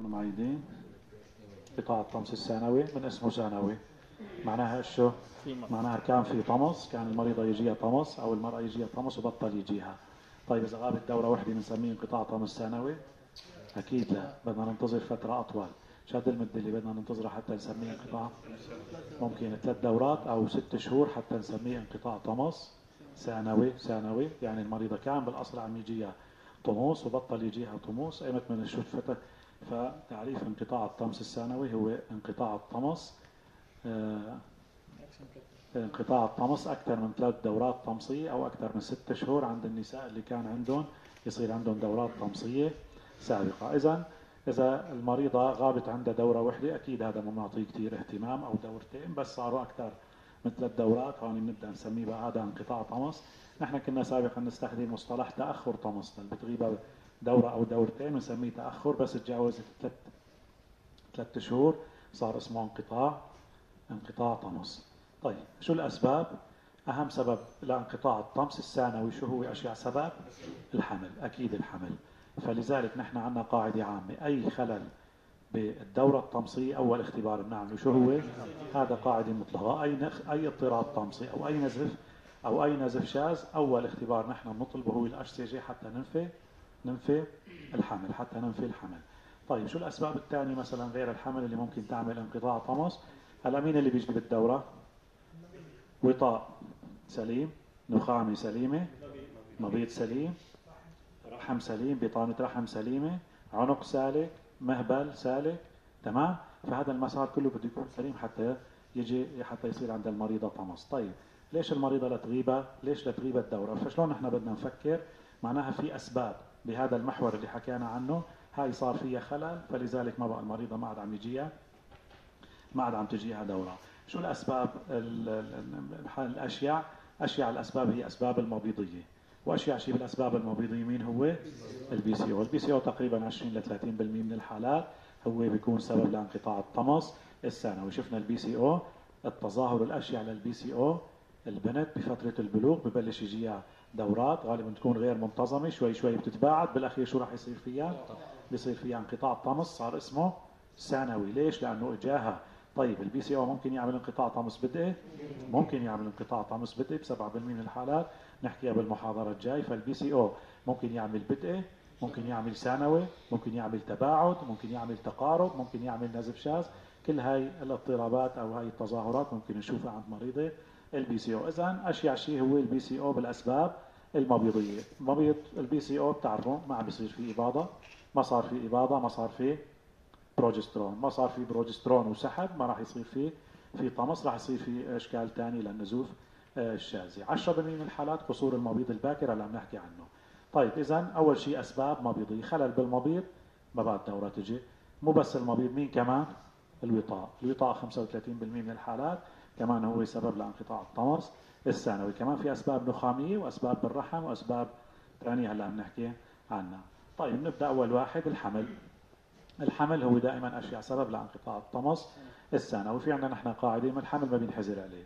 المعيدين قطاع الطمس الثانوي من اسمه ثانوي. معناها شو؟ معناها كان في طمس كان المريضة يجيها طمس أو المرأة يجيها طمس وبطل يجيها. طيب إذا غابت دورة واحدة بنسميه انقطاع طمس ثانوي؟ أكيد لا. بدنا ننتظر فترة أطول. شد المدة اللي بدنا ننتظرها حتى نسميه انقطاع ممكن ثلاث دورات أو ست شهور حتى نسميه انقطاع طمس ثانوي ثانوي. يعني المريضة كان بالأصل عم يجيها طموس وبطل يجيها طموس. قامت من الشتفة فتعريف انقطاع الطمس الثانوي هو انقطاع الطمس آه، انقطاع الطمس أكثر من ثلاث دورات طمسية أو أكثر من ست شهور عند النساء اللي كان عندهم يصير عندهم دورات طمسية سابقة. إذا إذا المريضة غابت عندها دورة واحدة أكيد هذا ما بنعطيه كثير اهتمام أو دورتين بس صاروا أكثر من ثلاث دورات. هون بنبدأ نسميه بقى هذا انقطاع طمس. نحن كنا سابقا نستخدم مصطلح تأخر طمس بتغيب دورة أو دورتين بنسميه تأخر بس تجاوزت ثلاث ثلاث شهور صار اسمه انقطاع انقطاع طمس. طيب شو الأسباب؟ أهم سبب لانقطاع الطمس الثانوي شو هو؟ أشياء سبب؟ الحمل أكيد الحمل. فلذلك نحن عندنا قاعدة عامة. أي خلل بالدورة الطمسية؟ أول اختبار بنعمله شو هو؟ هذا قاعدة مطلقة. أي نخ... أي اضطراب طمثي أو أي نزف أو أي نزف شاذ أول اختبار نحن بنطلبه هو ال HCG حتى ننفي ننفي الحمل حتى ننفي الحمل. طيب شو الأسباب الثانية مثلا غير الحمل اللي ممكن تعمل انقطاع طمث هلا مين اللي بيجي بالدورة وطاء سليم نخامة سليمة مبيض سليم رحم سليم بطانة رحم سليمة عنق سالك مهبل سالك. تمام؟ فهذا المسار كله بده يكون سليم حتى يجي حتى يصير عند المريضة طمس طيب ليش المريضة لتغيبها ليش لتغيب الدورة؟ فشلون نحن بدنا نفكر؟ معناها في أسباب. بهذا المحور اللي حكينا عنه. هاي صار فيها خلل فلذلك ما بقى المريضة ما عاد عم يجيها ما عاد عم تجيها دورة. شو الأسباب الأشياء؟ أشياء الأسباب هي أسباب المبيضية وأشياء شيء بالأسباب المبيضيه مين هو؟ ال PCO، ال PCO تقريبا 20 ل 30% من الحالات هو بيكون سبب لانقطاع الطمث الثانوي، شفنا ال PCO التظاهر الأشياء لل PCO البنت بفترة البلوغ ببلش يجيها دورات غالبا تكون غير منتظمة شوي شوي بتتباعد. بالأخير شو راح يصير فيها؟ بيصير فيها انقطاع طمث صار اسمه ثانوي، ليش؟ لأنه إجاها. طيب ال PCO ممكن يعمل انقطاع طمث بدئي؟ ممكن يعمل انقطاع طمث بدئي ب 7% من الحالات. نحكيها بالمحاضرة الجاي. فال PCO ممكن يعمل بدئي ممكن يعمل ثانوي ممكن يعمل تباعد ممكن يعمل تقارب ممكن يعمل نزف شاذ. كل هاي الاضطرابات أو هاي التظاهرات ممكن نشوفها عند مريضة. ال PCO اذا اشيع شيء هو ال PCO بالأسباب. المبيضية. مبيض ال PCO بتعرفوا ما عم بيصير في إباضة. ما صار في إباضة ما صار في بروجسترون ما صار في بروجسترون وسحب ما راح يصير في في طمس راح يصير في إشكال ثانية للنزوف الشاذة 10% من الحالات قصور المبيض الباكر اللي عم نحكي عنه. طيب إذا أول شيء أسباب مبيضية. خلل بالمبيض ما بعد دورة تجي. مو بس المبيض مين كمان؟ الوطاء. الوطاء 35% من الحالات كمان هو سبب لانقطاع الطمس. الثانوي كمان في أسباب نخامية وأسباب بالرحم وأسباب ثانية هلا عم نحكي عنها. طيب نبدأ أول واحد الحمل. الحمل هو دائما أشياء سبب لانقطاع الطمس الثانوي. في عندنا نحن قاعدة من الحمل ما بينحزر عليه.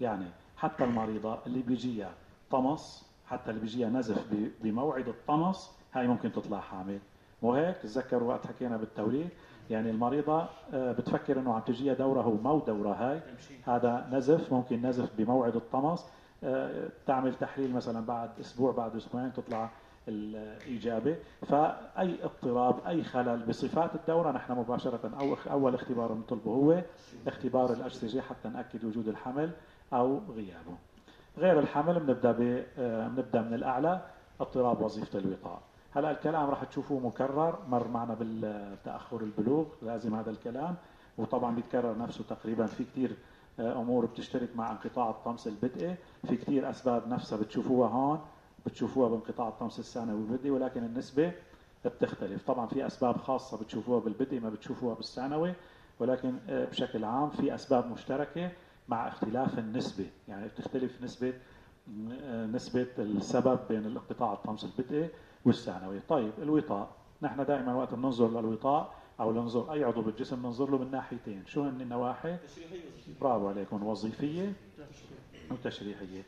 يعني حتى المريضة اللي بيجيها طمس حتى اللي بيجيها نزف بموعد الطمس هاي ممكن تطلع حامل. وهيك تذكروا وقت حكينا بالتوليد؟ يعني المريضة آه، بتفكر إنه عم تجيها دورة هو مو دورة هاي. هذا نزف ممكن نزف بموعد الطمس. آه، تعمل تحليل مثلا بعد أسبوع بعد أسبوعين تطلع الإجابة. فأي اضطراب أي خلل بصفات الدورة نحن مباشرة أو أول اختبار نطلبه هو اختبار الأجسجة حتى نأكد وجود الحمل أو غيابه. غير الحمل بنبدأ بنبدأ من الأعلى اضطراب وظيفة الوطاء هلا الكلام راح تشوفوه مكرر مر معنا بالتأخر البلوغ لازم هذا الكلام. وطبعا بيتكرر نفسه تقريبا في كثير آه، أمور بتشترك مع انقطاع الطمس البدئي في كثير أسباب نفسها بتشوفوها هون بتشوفوها بانقطاع الطمس الثانوي والبدئي ولكن النسبة بتختلف. طبعا في أسباب خاصة بتشوفوها بالبدئي ما بتشوفوها بالثانوي ولكن آه، بشكل عام في أسباب مشتركة مع اختلاف النسبة. يعني بتختلف نسبة نسبة السبب بين الانقطاع الطمس البدئي والثانوي طيب الوطاء. نحن دائما وقت بننظر للوطاء أو ننظر أي عضو بالجسم بننظر له من ناحيتين. شو هن النواحي؟ برافو عليكم وظيفية وتشريحية.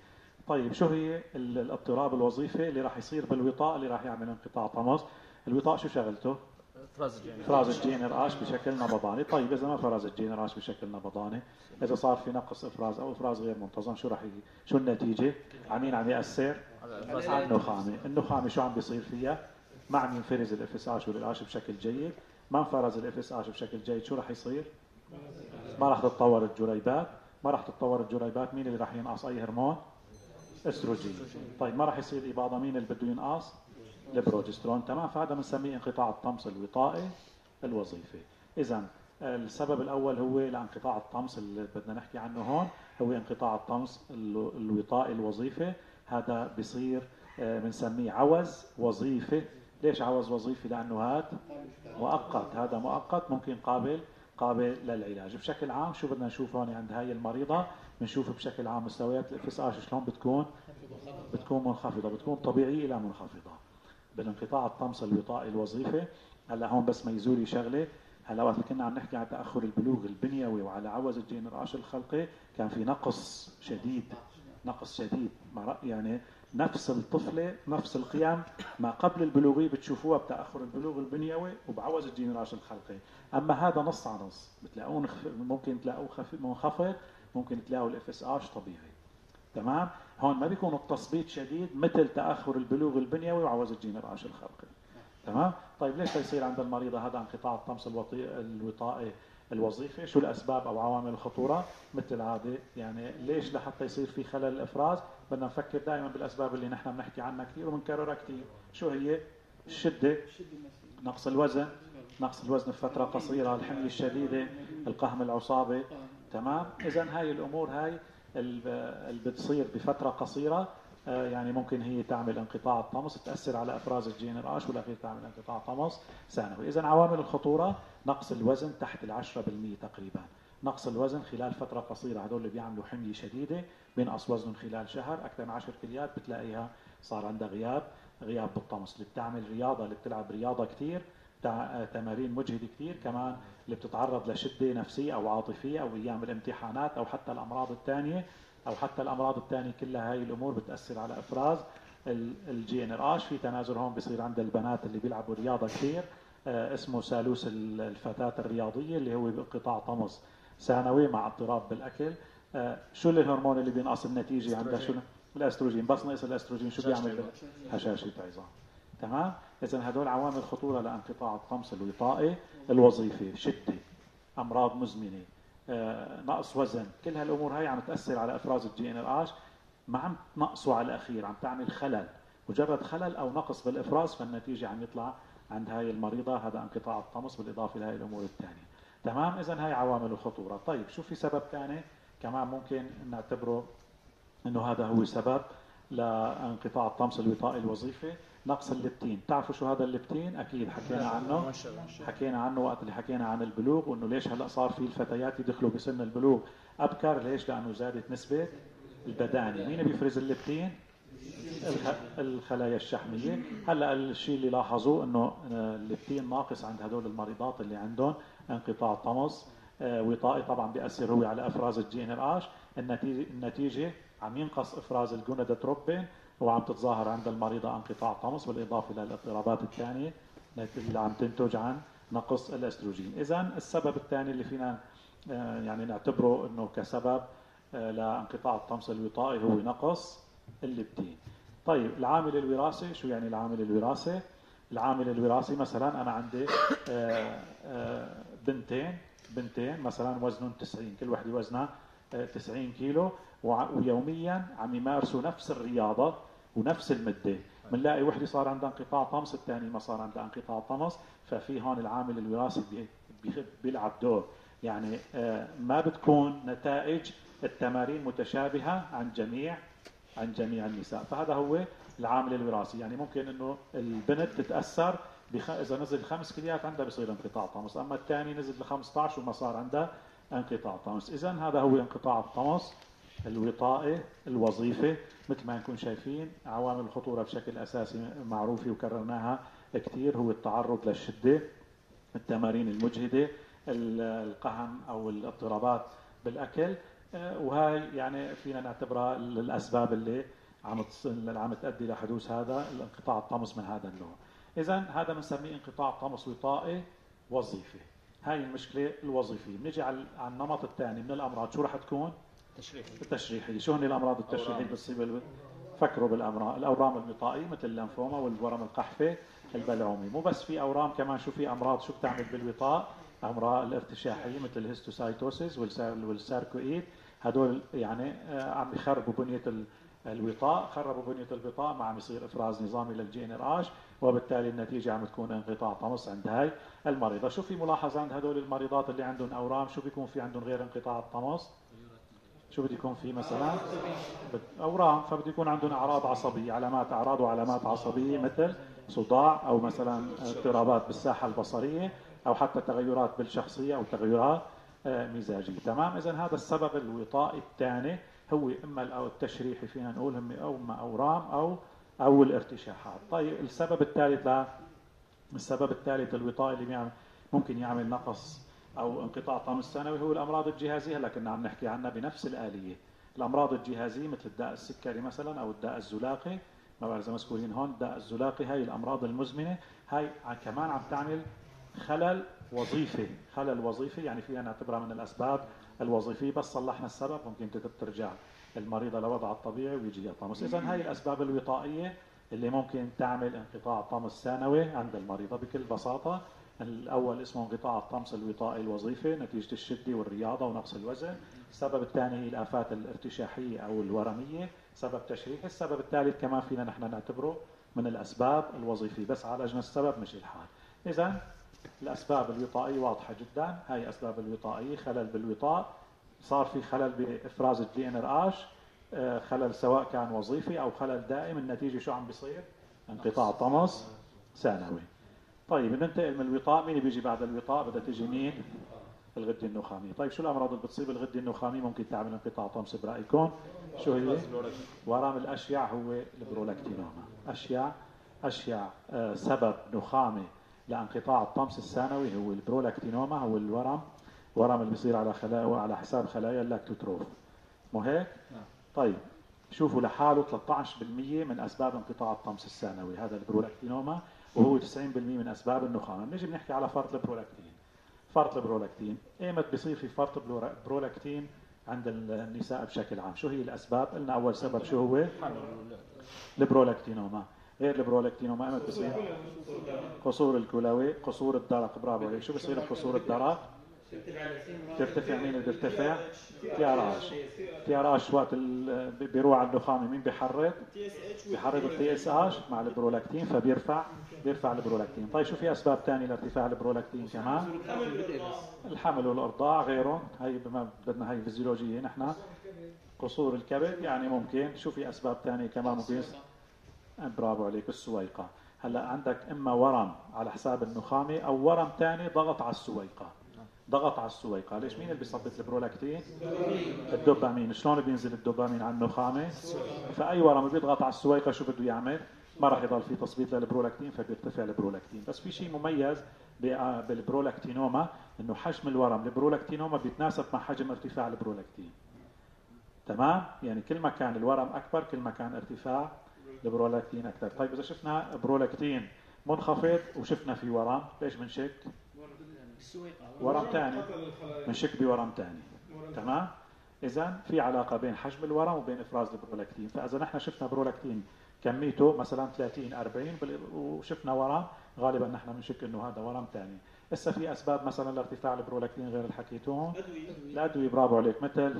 طيب شو هي الاضطراب الوظيفي اللي راح يصير بالوطاء اللي راح يعمل انقطاع طمث؟ الوطاء شو شغلته؟ افراز ال Gn RH بشكل نبضاني. طيب إذا ما فرز ال GnRH بشكل نبضاني إذا صار في نقص افراز أو افراز غير منتظم شو راح شو النتيجة؟ عمين عم يأثر على النخامة. النخامة شو عم بيصير فيها؟ ما عم ينفرز ال FSH وال LH بشكل جيد. ما انفرز ال FSH بشكل جيد شو راح يصير؟ ما راح تتطور الجريبات. ما راح تتطور الجريبات. مين اللي راح ينقص؟ أي هرمون؟ أستروجين. طيب ما راح يصير إباضة. مين اللي بده ينقص؟ البروجسترون تمام. فهذا بنسميه انقطاع الطمث الوطائي الوظيفي. اذا السبب الأول هو لانقطاع الطمث اللي بدنا نحكي عنه هون هو انقطاع الطمث الوطائي الوظيفي. هذا بصير بنسميه عوز وظيفي. ليش عوز وظيفي؟ لأنه هذا مؤقت. هذا مؤقت ممكن قابل قابل للعلاج. بشكل عام شو بدنا نشوف هون عند هاي المريضة؟ بنشوف بشكل عام مستويات ال FSH شلون بتكون؟ بتكون منخفضة. بتكون طبيعية إلى منخفضة. بالانقطاع الطمث الوطائي الوظيفي هلا هون بس ميزوا لي شغلة. هلا وقت كنا عم نحكي عن تأخر البلوغ البنيوي وعلى عوز ال GnRH الخلقي كان في نقص شديد نقص شديد يعني نفس الطفلة نفس القيم ما قبل البلوغية بتشوفوها بتأخر البلوغ البنيوي وبعوز ال GnRH الخلقي. أما هذا نص على نص. بتلاقوه ممكن تلاقوه منخفض ممكن تلاقوا ال FSH طبيعي. تمام؟ هون ما بيكون التثبيط شديد مثل تأخر البلوغ البنيوي وعوز ال GnRH الخلقي تمام؟ طيب ليش يصير عند المريضه هذا انقطاع الطمث الوطائي الوظيفي؟ شو الأسباب أو عوامل الخطورة؟ مثل العاده يعني ليش لحتى يصير في خلل الإفراز؟ بدنا نفكر دائما بالأسباب اللي نحن بنحكي عنها كثير وبنكررها كثير شو هي؟ الشده نقص الوزن نقص الوزن في فترة قصيرة الحميه الشديدة القهم العصابة. تمام؟ اذا هاي الأمور هاي اللي بتصير بفترة قصيرة آه، يعني ممكن هي تعمل انقطاع الطمس تأثر على أفراز الجين الاش والاخير تعمل انقطاع طمس ثانوي. اذا عوامل الخطورة نقص الوزن تحت ال 10% تقريبا. نقص الوزن خلال فترة قصيرة هدول اللي بيعملوا حمية شديدة بينقص وزنهم خلال شهر أكثر من 10 كيلويات بتلاقيها صار عندها غياب غياب بالطمث. اللي بتعمل رياضة اللي بتلعب رياضة كثير تمارين مجهدة كثير كمان اللي بتتعرض لشدة نفسية أو عاطفية أو أيام الامتحانات أو حتى الأمراض الثانية أو حتى الأمراض الثانية كلها هاي الأمور بتأثر على إفراز ال GnRH في تنازل هون بصير عند البنات اللي بيلعبوا رياضة كثير آه، اسمه ثالوث الفتاة الرياضية اللي هو انقطاع طمث ثانوي مع اضطراب بالأكل. آه، شو الهرمون اللي بينقص النتيجة عندها شو الأستروجين. بس نقص الأستروجين. شو بيعمل؟ هشاشه عظام تمام؟ اذا هدول عوامل خطورة لانقطاع الطمث الوطائي الوظيفي شدة أمراض مزمنة آه، نقص وزن. كل هالأمور هاي عم تأثر على إفراز ال GnRH ما عم تنقصه على الأخير عم تعمل خلل. مجرد خلل أو نقص بالإفراز فالنتيجة عم يطلع عند هاي المريضة هذا انقطاع الطمس بالإضافة لهي الأمور الثانية. تمام؟ اذا هاي عوامل الخطورة. طيب شو في سبب ثاني؟ كمان ممكن نعتبره إنه هذا هو سبب لانقطاع الطمس الوطائي الوظيفي. نقص الليبتين. بتعرفوا شو هذا الليبتين؟ أكيد حكينا عنه. حكينا عنه وقت اللي حكينا عن البلوغ وإنه ليش هلأ صار في الفتيات يدخلوا بسن البلوغ أبكر؟ ليش؟ لأنه زادت نسبة البدانة. مين بيفرز الليبتين؟ الخلايا الشحمية. هلأ الشيء اللي لاحظوه إنه الليبتين ناقص عند هدول المريضات اللي عندهم انقطاع طمث آه، وطائي طبعا بيأثر هو على أفراز ال GnRH. النتيجة النتيجة عم ينقص أفراز الجونادوتروبين وعم تتظاهر عند المريضة انقطاع طمث بالإضافة للاضطرابات الثانية اللي عم تنتج عن نقص الأستروجين. إذا السبب الثاني اللي فينا آه، يعني نعتبره أنه كسبب آه، لانقطاع الطمس الوطائي هو نقص الليبتين طيب العامل الوراثي شو يعني العامل الوراثي؟ العامل الوراثي مثلا أنا عندي آه، بنتين بنتين مثلا وزنهم 90 كل وحده وزنها 90 كيلو ويوميا عم يمارسوا نفس الرياضة ونفس المدة. بنلاقي وحدة صار عندها انقطاع طمس الثاني ما صار عندها انقطاع طمس ففي هون العامل الوراثي بيلعب دور. يعني آه، ما بتكون نتائج التمارين متشابهة عن جميع عن جميع النساء. فهذا هو العامل الوراثي. يعني ممكن إنه البنت تتأثر بخ... إذا نزل خمس كليات عندها بصير انقطاع طمس. أما الثاني نزل ل 15 وما صار عندها انقطاع طمس. اذا هذا هو انقطاع الطمس. الوطائي الوظيفة مثل ما نكون شايفين عوامل الخطورة بشكل أساسي معروفة وكررناها كثير هو التعرض للشدة التمارين المجهدة القهم أو الاضطرابات بالأكل. آه، وهي يعني فينا نعتبرها الأسباب اللي عم عم تؤدي لحدوث هذا الانقطاع الطمس من هذا النوع اذا هذا بنسميه انقطاع طمس وطائي وظيفي هاي المشكلة الوظيفية. بنجي على النمط الثاني من الأمراض شو راح تكون؟ تشريحي التشريحيه شو هن الأمراض التشريحية اللي بتصيب فكروا بالأمراض. الأورام الوطائيه مثل اللنفوما والورم القحفي البلعومي. مو بس في أورام كمان شو في أمراض؟ شو بتعمل بالوطاء؟ أمراض الارتشاحية مثل ال histiocytosis وال sarcoid هدول يعني آه، عم يخربوا بنية الوطاء. خربوا بنية الوطاء ما عم يصير إفراز نظامي لل GnRH وبالتالي النتيجة عم تكون انقطاع طمث عند هاي المريضة. شو في ملاحظة عند هدول المريضات اللي عندهم أورام؟ شو بيكون في عندهم غير انقطاع الطمث؟ شو بده يكون في مثلا؟ اورام فبده يكون عندهم أعراض عصبية علامات أعراض وعلامات عصبية مثل صداع أو مثلا اضطرابات بالساحة البصرية أو حتى تغيرات بالشخصية أو تغيرات آه، مزاجية. تمام؟ اذا هذا السبب الوطائي الثاني هو إما أو التشريحي فينا نقول هم أو اما أورام أو أو الارتشاحات. طيب السبب الثالث السبب الثالث الوطائي اللي ممكن يعمل نقص أو انقطاع طمس ثانوي هو الأمراض الجهازية لكن عم نحكي عنها بنفس الآلية. الأمراض الجهازية مثل الداء السكري مثلا أو الداء الزلاقي ما بعرف إذا مذكورين هون الداء الزلاقي هاي الأمراض المزمنة هاي كمان عم تعمل خلل وظيفي خلل وظيفي يعني فيها نعتبرها من الأسباب الوظيفية بس صلحنا السبب ممكن ترجع المريضة لوضعها الطبيعي ويجي طمس اذا هاي الأسباب الوطائية اللي ممكن تعمل انقطاع طمس ثانوي عند المريضة بكل بساطة. الأول اسمه انقطاع الطمس الوطائي الوظيفي نتيجة الشده والرياضة ونقص الوزن. السبب الثاني هي الآفات الارتشاحية أو الورمية. سبب تشريحي. السبب الثالث كمان فينا نحن نعتبره من الأسباب الوظيفية. بس عالجنا السبب مش الحال. إذا الأسباب الوطائية واضحة جدا. هاي أسباب الوطائية. خلل بالوطاء. صار في خلل بإفراز الدي إن إر آش. خلل سواء كان وظيفي أو خلل دائم. النتيجة شو عم بيصير؟ انقطاع طمث ثانوي. طيب ننتقل من الوطاء مين بيجي بعد الوطاء؟ بدها تيجي مين؟ الغدة النخامية. طيب شو الأمراض اللي بتصيب الغدة النخامية؟ ممكن تعمل انقطاع طمث برأيكم. شو هي؟ ورم الأشيع هو ال prolactinoma. أشيع أشيع آه سبب نخامي لانقطاع الطمث الثانوي هو ال prolactinoma هو الورم. ورم اللي بيصير على خلايا على حساب خلايا ال lactotroph. مو هيك؟ نعم. طيب شوفوا لحاله 13% من أسباب انقطاع الطمث الثانوي. هذا ال prolactinoma وهو 90% من أسباب النخامية بنيجي بنحكي على فرط البرولاكتين. فرط البرولاكتين إيمت بيصير في فرط البرولاكتين عند النساء بشكل عام. شو هي الأسباب؟ قلنا أول سبب شو هو؟ ال prolactinoma. غير ال prolactinoma إيمت بيصير قصور الكلوي قصور الدرق. برافو عليك. شو بيصير بقصور الدرق؟ ترتفع مين اللي بيرتفع؟ TRH TR H وقت بيروح على النخامة مين بيحرض؟ بيحرض ال TS H مع البرولاكتين فبيرفع بيرفع البرولاكتين طيب شو في أسباب ثانية لارتفاع البرولاكتين كمان؟ الحمل والأرضاع غيرهم. هي بما بدنا هي فيزيولوجية نحن. قصور الكبد يعني ممكن. شو في أسباب ثانية كمان ممكن. برافو عليك السويقة. هلأ عندك إما ورم على حساب النخامة أو ورم ثاني ضغط على السويقة. ضغط على السويقة. ليش مين اللي بيثبت البرولاكتين الدوبامين. شلون بينزل الدوبامين على النخامة؟ فأي ورم بيضغط على السويقة شو بده يعمل؟ ما راح يضل في تثبيت للبرولاكتين فبيرتفع البرولاكتين بس في شيء مميز بال prolactinoma إنه حجم الورم. ال prolactinoma بيتناسب مع حجم ارتفاع البرولاكتين تمام؟ يعني كل ما كان الورم أكبر كل ما كان ارتفاع البرولاكتين أكثر. طيب إذا شفنا برولاكتين منخفض وشفنا في ورم ليش بنشك؟ ورم ثاني بنشك بورم ثاني تمام؟ اذا في علاقة بين حجم الورم وبين إفراز البرولاكتين. فإذا نحن شفنا برولاكتين كميته مثلا 30 40 وشفنا ورم غالبا نحن بنشك إنه هذا ورم ثاني هسه في أسباب مثلا لارتفاع البرولاكتين غير اللي حكيتوهم الأدوية برافو عليك. مثل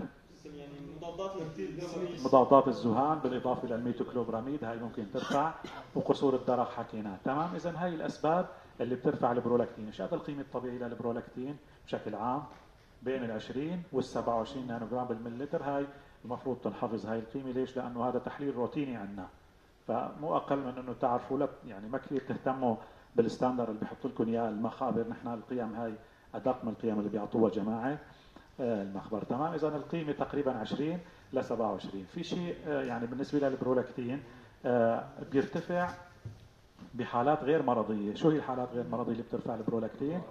مضادات الذهان بالإضافة إلى الميتوكلوبراميد هاي ممكن ترفع وقصور الدرق حكيناه. تمام؟ اذا هاي الأسباب اللي بترفع البرولاكتين. إيش هذا القيمة الطبيعية للبرولاكتين بشكل عام بين ال 20 وال 27 نانو جرام بالمليلتر هاي المفروض تنحفظ هاي القيمة. ليش؟ لأنه هذا تحليل روتيني عندنا. فمو أقل من إنه تعرفوا لا يعني ما كثير تهتموا بال standard اللي بحط لكم إياه المخابر. نحن القيم هاي أدق من القيم اللي بيعطوها جماعة. آه، المخبر تمام. اذا القيمة تقريبا 20 ل 27 في شيء آه، يعني بالنسبة للبرولاكتين آه، بيرتفع بحالات غير مرضية. شو هي الحالات غير مرضية اللي بترفع البرولاكتين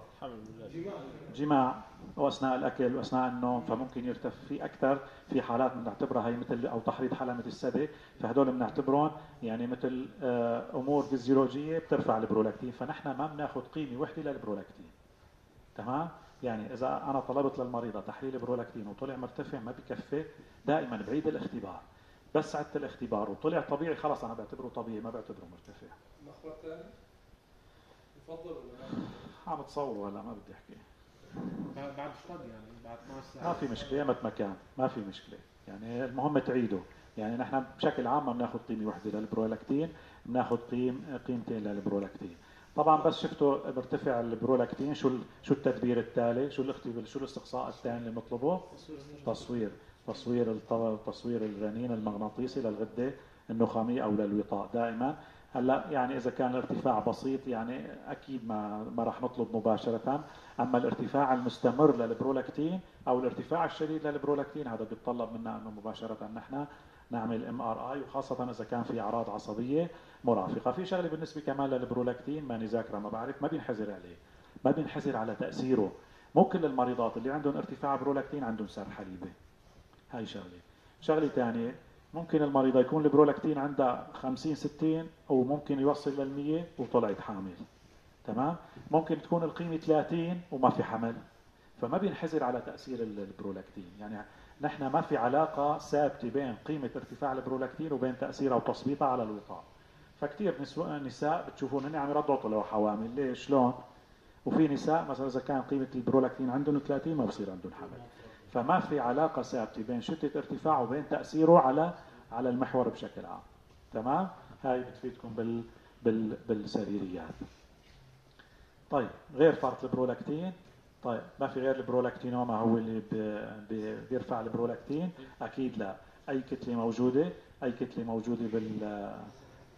جماع وأثناء الأكل وأثناء النوم فممكن يرتفع في أكثر في حالات بنعتبرها هي مثل أو تحريض حلمه الثدي فهدول بنعتبرهم يعني مثل آه، أمور فيزيولوجية بترفع البرولاكتين فنحن ما بناخذ قيمة وحدة للبرولاكتين تمام؟ يعني إذا أنا طلبت للمريضه تحليل برولاكتين وطلع مرتفع ما بكفي دائما بعيد الاختبار. بس عدت الاختبار وطلع طبيعي خلص أنا بعتبره طبيعي ما بعتبره مرتفع. يفضل ولا عم تصور ولا ما بدي أحكي. بعد شطب يعني بعد ما في مشكلة مت مكان ما في مشكلة. يعني المهم تعيده يعني نحن بشكل عام ما بناخذ قيمة وحدة للبرولاكتين بناخذ قيم قيمتين للبرولاكتين. طبعا بس شفتوا مرتفع البرولاكتين شو شو التدبير التالي شو الاختبار شو الاستقصاء الثاني اللي مطلوبه تصوير تصوير. تصوير الرنين المغناطيسي للغدة النخامية أو للوطاء. دائما هلا يعني إذا كان الارتفاع بسيط يعني أكيد ما ما راح نطلب مباشرة. أما الارتفاع المستمر للبرولاكتين أو الارتفاع الشديد للبرولاكتين هذا بيتطلب منا إنه مباشرة نحن نعمل MRI وخاصة إذا كان في أعراض عصبية مرافقة. في شغلة بالنسبة كمان للبرولاكتين ماني ذاكره ما بعرف ما بينحزر عليه ما بينحزر على تأثيره. مو كل المريضات اللي عندهم ارتفاع برولاكتين عندهم سر حليبة. هاي شغلة. شغلة ثانية ممكن المريضة يكون البرولاكتين عندها 50 60 وممكن يوصل لل 100 وطلعت حامل تمام؟ ممكن تكون القيمة 30 وما في حمل. فما بينحزر على تأثير البرولاكتين. يعني نحن ما في علاقة ثابتة بين قيمة ارتفاع البرولاكتين وبين تأثيرها وتثبيطها على الوطاء فكتير نساء بتشوفون هن عم يرضعوا طلعوا حوامل. ليش؟ شلون وفي نساء مثلا إذا كان قيمة البرولاكتين عندهم 30 ما بصير عندهم حمل. فما في علاقة ثابتة بين شدة ارتفاعه وبين تأثيره على على المحور بشكل عام. تمام؟ هاي بتفيدكم بال بال بالسريريات. طيب غير فرط البرولاكتين؟ طيب ما في غير البرولاكتينوما هو اللي بيرفع البرولاكتين؟ أكيد لا. أي كتلة موجودة أي كتلة موجودة بال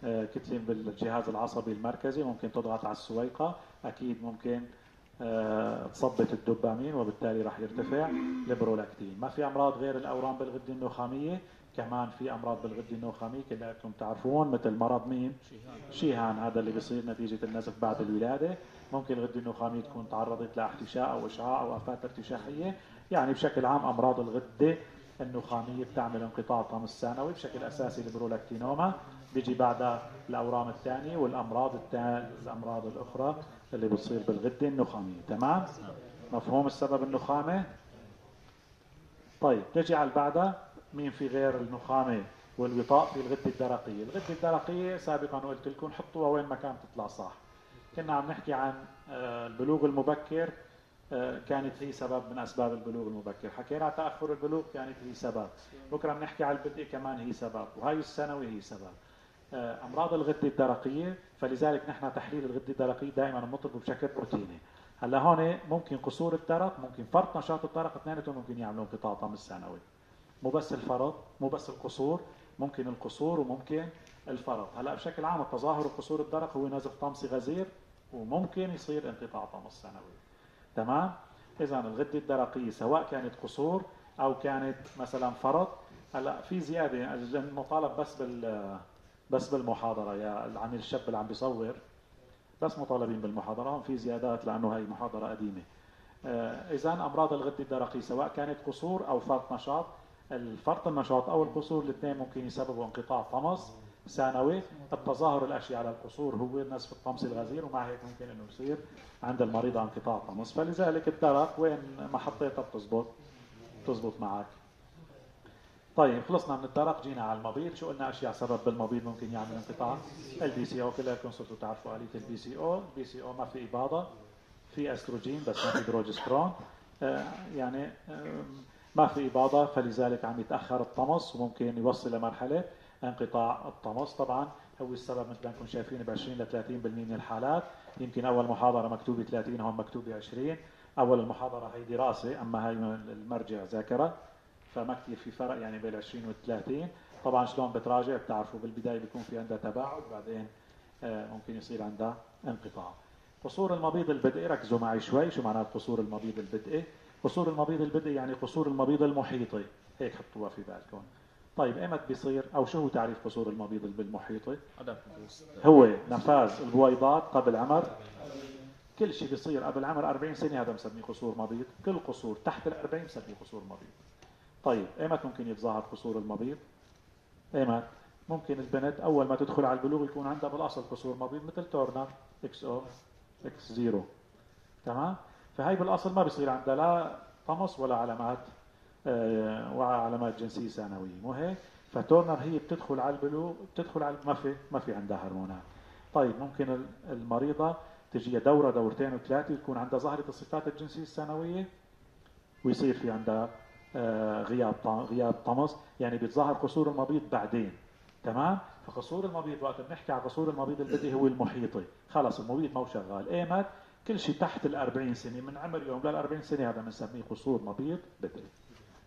آه، كتلة بالجهاز العصبي المركزي ممكن تضغط على السويقة. أكيد ممكن آه، تصبت الدوبامين وبالتالي راح يرتفع البرولاكتين ما في أمراض غير الأورام بالغده النخامية كمان في أمراض بالغده النخامية كلكم تعرفون مثل مرض مين شيهان. هذا اللي بيصير نتيجة النزف بعد الولادة. ممكن الغده النخامية تكون تعرضت لاحتشاء أو إشعاع أو آفات ارتشاحية. يعني بشكل عام أمراض الغده النخامية بتعمل انقطاع طمس ثانوي بشكل أساسي البرولاكتينوما بيجي بعدها الأورام الثانية والأمراض الأمراض الأخرى اللي بتصير بالغدة النخامية. تمام؟ مفهوم السبب النخامة؟ طيب نجي على بعدها مين في غير النخامة والوطاء في الغدة الدرقية؟ الغدة الدرقية سابقا قلت لكم حطوها وين ما كانت تطلع صح. كنا عم نحكي عن آه، البلوغ المبكر آه، كانت هي سبب من أسباب البلوغ المبكر. حكينا تأخر البلوغ كانت هي سبب. بكرة بنحكي على البدء كمان هي سبب. وهي الثانوي هي سبب. أمراض الغده الدرقية فلذلك نحن تحليل الغده الدرقية دائما بنطلبه بشكل روتيني. هلأ هون ممكن قصور الدرق ممكن فرط نشاط الدرق اثنيناتهم ممكن يعملوا انقطاع طمس ثانوي مو بس الفرط مو بس القصور ممكن القصور وممكن الفرط. هلأ بشكل عام التظاهر وقصور الدرق هو نزف طمسي غزير وممكن يصير انقطاع طمس ثانوي تمام؟ اذا الغده الدرقية سواء كانت قصور أو كانت مثلا فرط هلأ في زيادة المطالب بس بال بس بالمحاضرة يا العميل الشاب اللي عم بيصور. بس مطالبين بالمحاضرة في زيادات لأنه هي محاضرة قديمة. آه، اذا أمراض الغده الدرقيه سواء كانت قصور أو فرط نشاط الفرط النشاط أو القصور الاثنين ممكن يسببوا انقطاع طمث ثانوي التظاهر الأشيع للقصور هو نزف الطمث الغزير ومع هيك ممكن إنه يصير. عند المريض انقطاع طمث. فلذلك الدرق وين ما حطيتها بتزبط بتزبط معك. طيب خلصنا من الدرق جينا على المبيض شو قلنا أشيع سبب بالمبيض ممكن يعمل انقطاع؟ ال PCO كلكم صرتوا تعرفوا آلية ال PCO ال PCO ما في إباضة في أستروجين بس ما في بروجسترون آه يعني آه ما في إباضة فلذلك عم يتأخر الطمس وممكن يوصل لمرحلة انقطاع الطمس. طبعا هو السبب مثل ما انكم شايفين ب 20 ل 30% من الحالات. يمكن أول محاضرة مكتوبة 30 هون مكتوبة 20 أول المحاضرة هي دراسة أما هي المرجع ذاكرة. فما كثير في فرق يعني بين 20 و 30 طبعا شلون بتراجع؟ بتعرفوا بالبداية بيكون في عندها تباعد بعدين آه، ممكن يصير عندها انقطاع. قصور المبيض البدئي ركزوا معي شوي شو معنات قصور المبيض البدئي؟ قصور المبيض البدئي يعني قصور المبيض المحيطي. هيك حطوها في بالكم. طيب إيمت بيصير؟ أو شو هو تعريف قصور المبيض المحيطي؟ هو نفاذ البويضات قبل عمر. كل شيء بيصير قبل عمر 40 سنة هذا بنسميه قصور مبيض. كل قصور تحت ال 40 بنسميه قصور مبيض. طيب ايمت ممكن يتظاهر قصور المبيض؟ ايمت ممكن البنت أول ما تدخل على البلوغ يكون عندها بالأصل قصور مبيض مثل تورنر XO X zero. تمام؟ فهي بالأصل ما بيصير عندها لا طمث ولا علامات آه ولا علامات جنسية ثانوية مو هيك؟ فتورنر هي بتدخل على البلوغ بتدخل على ما في ما في عندها هرمونات. طيب ممكن المريضة تجي دوره دورتين وثلاثة يكون عندها ظاهرة الصفات الجنسية الثانوية ويصير في عندها غياب غياب طمس يعني بيتظاهر قصور المبيض بعدين. تمام؟ فقصور المبيض وقت بنحكي عن قصور المبيض البدئي هو المحيطي. خلص المبيض ما شغال. ايمت كل شيء تحت ال 40 سنة. من عمر يوم لل 40 سنة هذا بنسميه قصور مبيض بدئي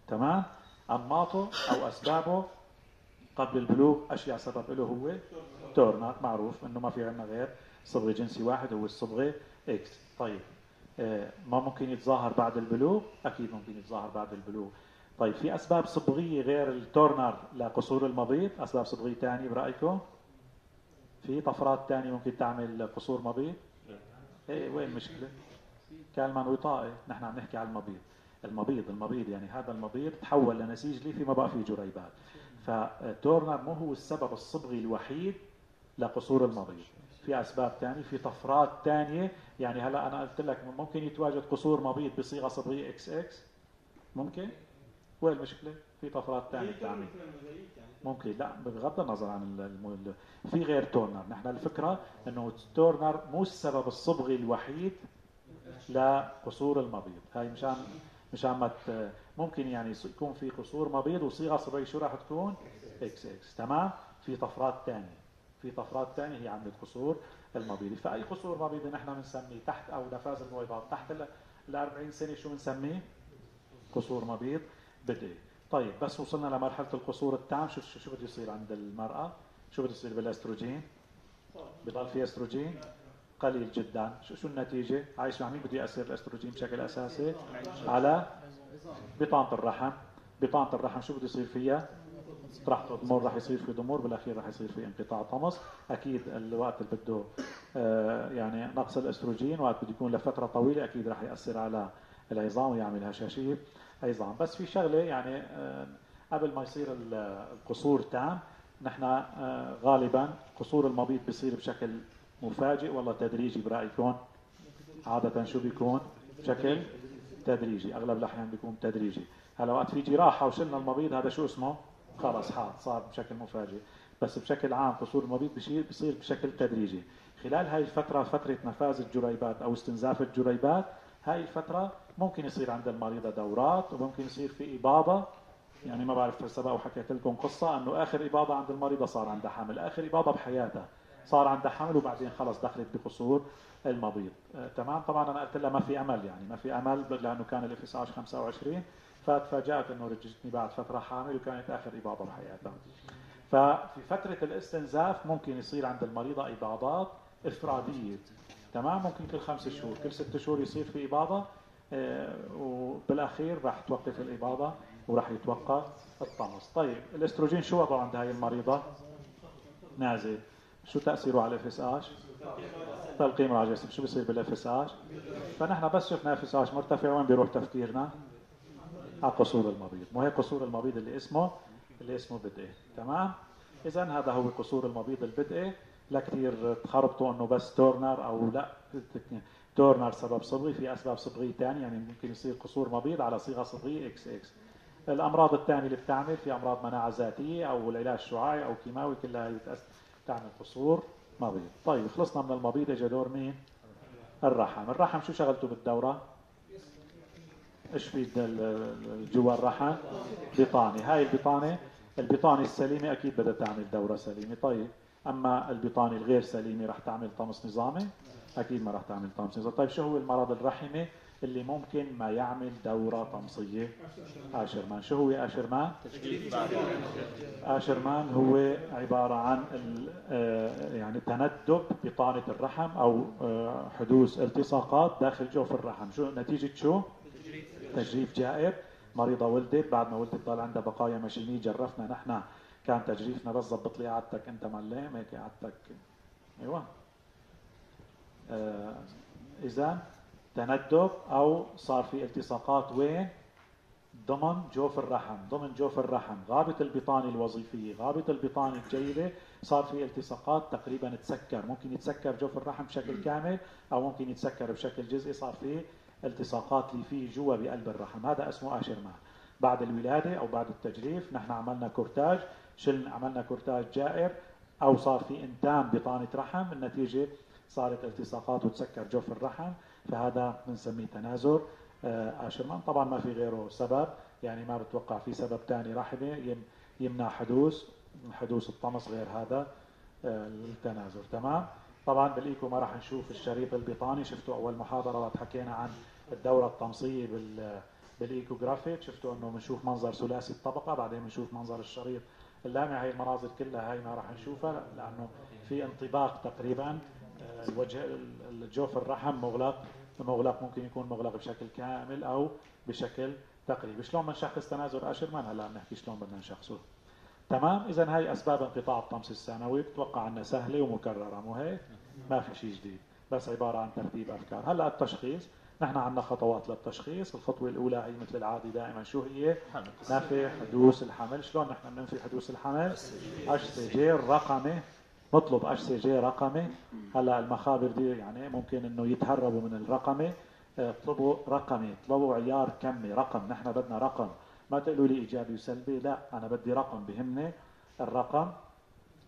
تمام؟ انماطه أو أسبابه قبل البلوغ أشياء سبب له هو تورنر معروف إنه ما في عندنا غير صبغة جنسي واحد هو الصبغة X. طيب. آه ما ممكن يتظاهر بعد البلوغ؟ أكيد ممكن يتظاهر بعد البلوغ. طيب في أسباب صبغيه غير التورنر لقصور المبيض أسباب صبغيه ثانية برأيكم؟ في طفرات ثانية ممكن تعمل قصور مبيض إيه وين المشكلة؟ كالمان وطائي نحن عم نحكي عن المبيض المبيض المبيض يعني هذا المبيض تحول لنسيج ليفي ما بقى فيه جريبات. فتورنر مو هو السبب الصبغي الوحيد لقصور المبيض في أسباب ثانية في طفرات ثانية يعني هلا أنا قلت لك ممكن يتواجد قصور مبيض بصيغة صبغية إكس إكس ممكن؟ وين المشكلة؟ في طفرات ثانية بتعمل. ممكن. لا بغض النظر عن الم... في غير تورنر. نحن الفكرة إنه تورنر مو السبب الصبغي الوحيد لقصور المبيض. هاي مشان مشان ما ممكن يعني يكون في قصور مبيض وصيغة صبغية. شو راح تكون؟ إكس إكس تمام؟ في طفرات ثانية في طفرات ثانية هي عملت قصور. المبيض فأي قصور مبيضي نحن بنسميه؟ تحت أو نفاد البويضات تحت ال 40 سنة شو بنسميه؟ قصور مبيض بدئي طيب بس وصلنا لمرحلة القصور التام. شو شو بده يصير عند المرأة؟ شو بده يصير بالأستروجين؟ بضل في أستروجين؟ قليل جدا. شو شو النتيجة؟ عايش مع مين بده ياثر الأستروجين بشكل أساسي. على بطانة الرحم. بطانة الرحم شو بده يصير فيها؟ راح تضمر راح يصير في ضمور بالأخير راح يصير في انقطاع طمس. أكيد الوقت اللي بده آه يعني نقص الأستروجين وقت بده يكون لفترة طويلة أكيد راح يأثر على العظام ويعمل هشاشيه عظام. بس في شغلة يعني آه قبل ما يصير القصور تام نحن آه غالبا قصور المبيض بيصير بشكل مفاجئ والله تدريجي برايكم عادة شو بيكون؟ بشكل تدريجي أغلب الأحيان بيكون تدريجي. هلا وقت في جراحة وشلنا المبيض هذا شو اسمه؟ خلص حاط صار بشكل مفاجئ. بس بشكل عام قصور المبيض بصير بصير بشكل تدريجي. خلال هاي الفترة فترة نفاذ الجريبات أو استنزاف الجريبات هاي الفترة ممكن يصير عند المريضة دورات وممكن يصير في إباضة. يعني ما بعرف سبق وحكيت لكم قصة إنه آخر إباضة عند المريضة صار عندها حمل. آخر إباضة بحياتها. صار عندها حمل وبعدين خلص دخلت بقصور المبيض آه تمام. طبعا أنا قلت لها ما في أمل يعني ما في أمل لأنه كان ال FSH 25 فتفاجات إنه رجعتني بعد فترة حامل وكانت آخر إباضة بحياتها. ففي فترة الاستنزاف ممكن يصير عند المريضه إباضات إفرادية. تمام؟ ممكن كل خمس شهور. كل ست شهور يصير في إباضة آه وبالأخير راح توقف الإباضة وراح يتوقف الطمث. طيب الأستروجين شو وضعه عند هاي المريضة؟ نازل. شو تأثيره على ال FSH؟ تلقيم راجع شو بصير بال FSH؟ فنحن بس شفنا FSH مرتفع. وين بيروح تفكيرنا؟ على قصور المبيض. مو هي قصور المبيض اللي اسمه اللي اسمه بدئي تمام؟ اذا هذا هو قصور المبيض البدئي لا كثير تخربطوا إنه بس تورنر أو لا. تورنر سبب صبغي في أسباب صبغية ثانية يعني ممكن يصير قصور مبيض على صيغة صبغية إكس إكس. الأمراض الثانية اللي بتعمل في أمراض مناعة ذاتية أو العلاج الشعاعي أو كيماوي كلها هي تعمل قصور مبيض. طيب خلصنا من المبيض اجى دور مين؟ الرحم. الرحم شو شغلته بالدورة؟ إيش في جوا الرحم بطانه هاي البطانه البطانه السليمة أكيد بدها تعمل دورة سليمة. طيب أما البطانه الغير سليمة رح تعمل طمس نظامي؟ أكيد ما رح تعمل طمس نظامي. طيب شو هو المرض الرحمي اللي ممكن ما يعمل دورة طمسية؟ آشرمان. شو هو آشرمان؟ آشرمان هو عبارة عن يعني تندب بطانة الرحم أو حدوث التصاقات داخل جوف الرحم. شو نتيجة شو؟ تجريف جائر مريضة ولدت بعد ما ولدت ضل عندها بقايا مشيمية جرفنا نحن كان تجريفنا بس ضبط لي قعدتك انت ملام هيك قعدتك. أيوه. آه إذا تندب أو صار في التصاقات وين؟ ضمن جوف الرحم ضمن جوف الرحم غابة البطانة الوظيفية غابة البطانة الجيدة صار في التصاقات تقريبا تسكر ممكن يتسكر جوف الرحم بشكل كامل أو ممكن يتسكر بشكل جزئي صار في التصاقات اللي فيه جوا بقلب الرحم. هذا اسمه آشرمان بعد الولادة أو بعد التجريف نحن عملنا كورتاج شلنا عملنا كورتاج جائر أو صار في إنتام بطانة رحم. النتيجة صارت التصاقات وتسكر جوف الرحم فهذا بنسميه تنازل آه، اشرمان طبعا ما في غيره سبب يعني ما بتوقع في سبب ثاني رحمي يمنع حدوث حدوث الطمس غير هذا آه، التنازل تمام؟ طبعا بالإيكو ما راح نشوف الشريط البطاني. شفتوا أول محاضرة وقت حكينا عن الدورة الطمسيه بال بالايكوغرافيك شفتوا إنه بنشوف منظر ثلاثي الطبقة بعدين بنشوف منظر الشريط اللامع. هي المناظر كلها هاي ما راح نشوفها لأنه في انطباق تقريبا آه، الوجه الجوف الرحم مغلق مغلق ممكن يكون مغلق بشكل كامل أو بشكل تقريبي شلون بنشخص تنازل اشرمان هلا بنحكي شلون بدنا نشخصه. تمام؟ اذا هاي أسباب انقطاع الطمس الثانوي بتوقع إنها سهلة ومكررة مو هيك؟ ما في شيء جديد بس عبارة عن ترتيب أفكار. هلأ التشخيص. نحن عندنا خطوات للتشخيص الخطوة الأولى هي مثل العادي دائما شو هي؟ نفي حدوث الحمل. شلون نحن بننفي حدوث الحمل؟ اش سي جي رقمي نطلب اش سي جي رقمي. هلأ المخابر دي يعني ممكن إنه يتهربوا من الرقمي. اطلبوا رقمي اطلبوا عيار كمي رقم. نحن بدنا رقم. ما تقولوا لي إيجابي وسلبي لا أنا بدي رقم بهمني الرقم.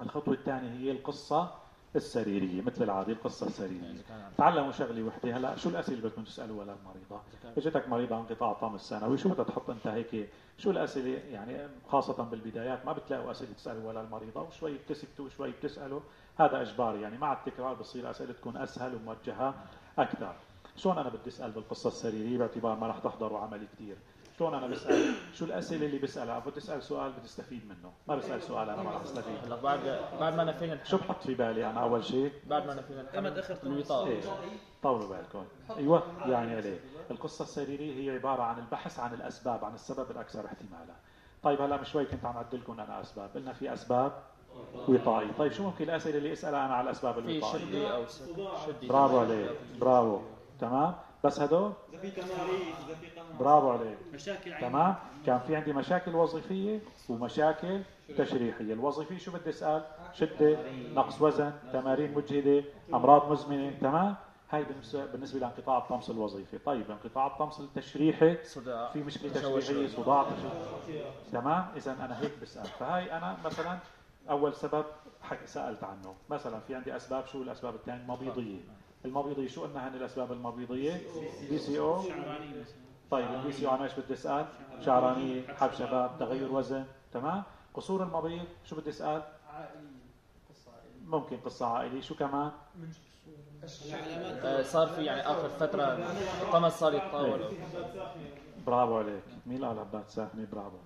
الخطوة الثانية هي القصة. السريريه مثل العادي القصة السريريه تعلموا شغله وحده هلا شو الأسئلة اللي بدكم تسالوها للمريضه إجتك مريضة انقطاع طمس ثانوي شو بدها تحط أنت هيك؟ شو الأسئلة؟ يعني خاصة بالبدايات ما بتلاقوا أسئلة تسالوها للمريضه وشوي بتسكتوا وشوي بتسألوا. هذا إجباري يعني مع التكرار بصير اسئله تكون أسهل وموجهه أكثر. شلون أنا بدي أسأل بالقصة السريرية؟ باعتبار ما راح تحضروا عملي كثير شلون أنا بسأل؟ شو الأسئلة اللي بسألها؟ بدي اسال سؤال بتستفيد منه. ما بسأل سؤال أنا ما راح أستفيد. هلا بعد بعد ما نفينا شو بحط في بالي أنا أول شيء؟ بعد ما نفينا الحمل الوطاء إيه. طولوا بالكم. أيوه يعني عليه. القصة السريريه هي عبارة عن البحث عن الأسباب عن السبب الأكثر احتمالا. طيب هلا من شوي كنت عم اعد لكم أنا أسباب. قلنا في أسباب وطائي طيب شو ممكن الأسئلة اللي أسألها أنا على الأسباب في الوطائية؟ شدي أو شدي. برافو عليك. برافو. تمام؟ بس هدول؟ برافو عليك. تمام؟ كان في عندي مشاكل وظيفية ومشاكل تشريحية. الوظيفية شو بدي أسأل؟ شدة نقص وزن تمارين مجهدة أمراض مزمنة تمام؟ هاي بالنسبة لانقطاع الطمث الوظيفي. طيب انقطاع الطمث التشريحي صداع. في مشكلة تشريحية صداع. تمام؟ إذا أنا هيك بسأل. فهاي أنا مثلا أول سبب سألت عنه. مثلا في عندي أسباب شو الأسباب الثانية؟ المبيضيه المبيضيه شو قلنا هن الأسباب المبيضيه PCO. طيب ال PCO عن إيش بدي أسأل؟ شعرانية. حب شباب تغير وزن تمام؟ قصور المبيض شو بدي أسأل؟ ممكن قصة عائلية. شو كمان؟ آه، صار في يعني آخر فترة الطمس صار يتطاول. برافو عليك. مين قال هبات ساخنه برافو.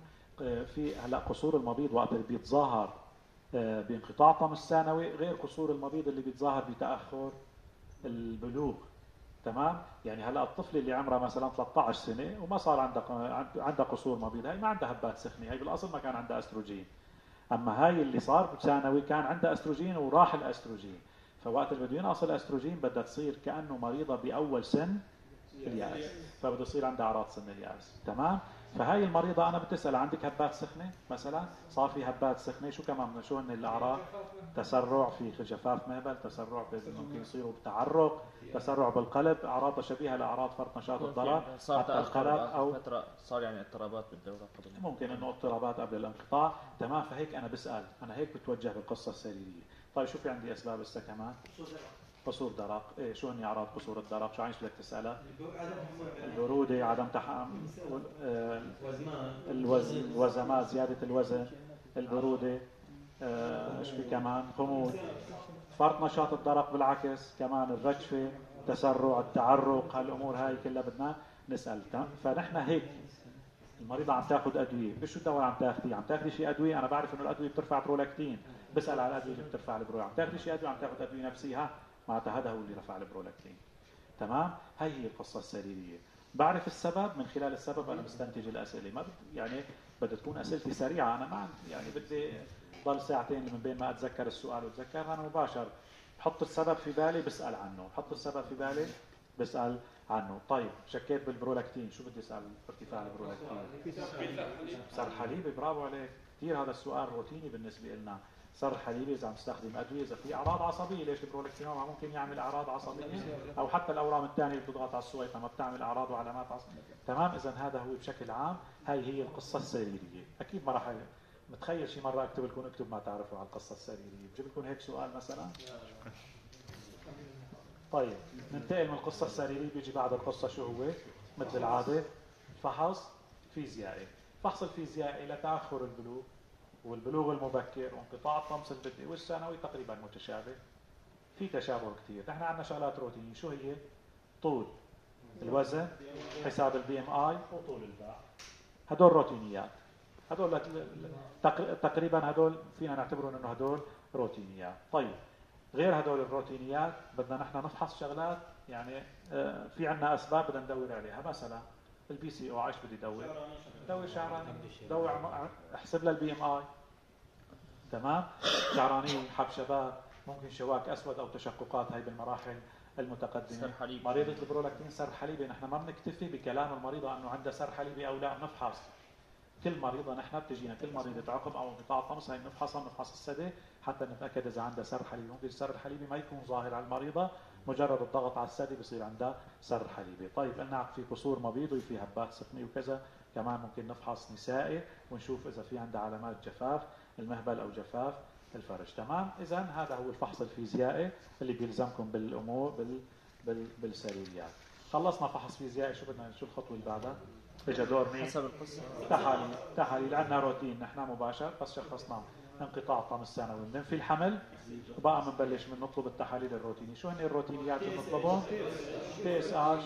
آه، في هلا قصور المبيض وقت اللي بيتظاهر آه، بانقطاع طمس ثانوي غير قصور المبيض اللي بيتظاهر بتأخر. البلوغ تمام؟ يعني هلا الطفل اللي عمرها مثلا 13 سنة وما صار عندها عندها قصور مبيض هي ما عندها هبات سخنة هي بالأصل ما كان عندها أستروجين. أما هاي اللي صار بثانوي كان عندها أستروجين وراح الأستروجين. فوقت اللي بده ينقص الأستروجين بدها تصير كأنه مريضة بأول سن الياس. فبده يصير عندها أعراض سن الياس تمام؟ فهاي المريضة أنا بتسأل عندك هبات سخنة مثلا؟ صار في هبات سخنة؟ شو كمان؟ شو هن الأعراض؟ تسرع في جفاف مهبل تسرع ممكن يصيروا بتعرق تسرع بالقلب أعراض شبيهة لأعراض فرط نشاط الضرر حتى تأخر أو فترة صار يعني اضطرابات بالدورة قبل. ممكن إنه اضطرابات قبل الانقطاع. تمام فهيك أنا بسأل. أنا هيك بتوجه بالقصة السريرية. طيب شو في عندي أسباب كمان قصور درق إيه شو هني أعراض قصور الدرق شو عايش بدك تسالها البرودة عدم تحمل الوزن الوزمات زيادة الوزن البرودة آه، إيش في كمان؟ خمول فرط نشاط الدرق بالعكس كمان الرجفة تسرع التعرق هالأمور هاي كلها بدنا نسال؟ فنحن هيك المريضة عم تاخذ أدوية، إيش شو الدواء عم تاخذي؟ عم تاخذي شيء أدوية، أنا بعرف إنه الأدوية بترفع برولاكتين، بسأل على الأدوية اللي بترفع البرو، عم تاخذي شيء أدوية؟ عم تاخذ أدوية نفسيها، معناتها هذا هو اللي رفع البرولاكتين. تمام؟ هي هي القصة السريرية. بعرف السبب من خلال السبب أنا بستنتج الأسئلة، ما بدي يعني بدها تكون أسئلتي سريعة، أنا ما عندي- يعني بدي ضل ساعتين من بين ما أتذكر السؤال وأتذكر. أنا مباشر بحط السبب في بالي بسأل عنه، بحط السبب في بالي بسأل عنه. طيب شكيت بالبرولاكتين شو بدي أسأل؟ ارتفاع البرولاكتين سر حليبي برافو عليك. كثير هذا السؤال روتيني بالنسبة لنا سر حليبي إذا عم تستخدم أدوية إذا في أعراض عصبية. ليش البرولاكتينول ممكن يعمل أعراض عصبية؟ أو حتى الأورام الثانية اللي بتضغط على السويقه ما بتعمل أعراض وعلامات عصبية. تمام؟ إذا هذا هو بشكل عام هاي هي القصة السريرية. أكيد ما راح متخيل شي مرة أكتب لكم أكتب ما تعرفوا على القصة السريرية. بجيب لكم هيك سؤال مثلا؟ طيب ننتقل من القصة السريرية بيجي بعد القصة شو هو؟ مثل العادة. فحص فيزيائي. فحص الفيزيائي لتأخر البلوغ. والبلوغ المبكر وانقطاع الطمث البدئي والثانوي تقريبا متشابه. في تشابه كثير نحن عندنا شغلات روتينية. شو هي؟ طول الوزن حساب ال BMI وطول الباع. هدول روتينيات. هدول تقريبا هدول فينا نعتبرهم إنه هدول روتينيات. طيب غير هدول الروتينيات بدنا نحن نفحص شغلات يعني آه، في عندنا أسباب بدنا ندور عليها. مثلا ال PCO إيش بدي ادور؟ دور شعراني دور أحسب لها ال BMI تمام؟ شعرانيه حب شباب ممكن شواك أسود أو تشققات هي بالمراحل المتقدمة. سر حليبي مريضة البرولكتين سر حليبي نحن ما بنكتفي بكلام المريضة إنه عندها سر حليبي أو لا. نفحص كل مريضة نحن بتجينا كل مريضة عقم أو انقطاع طمس هي بنفحصها بنفحص الثدي حتى نتأكد إذا عندها سر حليبي ممكن السر الحليبي ما يكون ظاهر على المريضة. مجرد الضغط على الثدي بصير عندها سر حليبي. طيب قلنا في قصور مبيض وفي هبات سخنه وكذا كمان ممكن نفحص نسائي ونشوف إذا في عندها علامات جفاف المهبل أو جفاف الفرج. تمام؟ اذا هذا هو الفحص الفيزيائي اللي بيلزمكم بالأمور بال بال بالسريريات خلصنا فحص فيزيائي. شو بدنا شو الخطوة اللي بعدها؟ اجى دور مين؟ حسب القصة. تحاليل. تحاليل. عندنا روتين. نحن مباشر. بس شخصنا. انقطاع الطمث الثانوي بننفي الحمل وبقى بنبلش من نطلب التحاليل الروتينيه شو هن الروتينيات اللي بنطلبهم TSH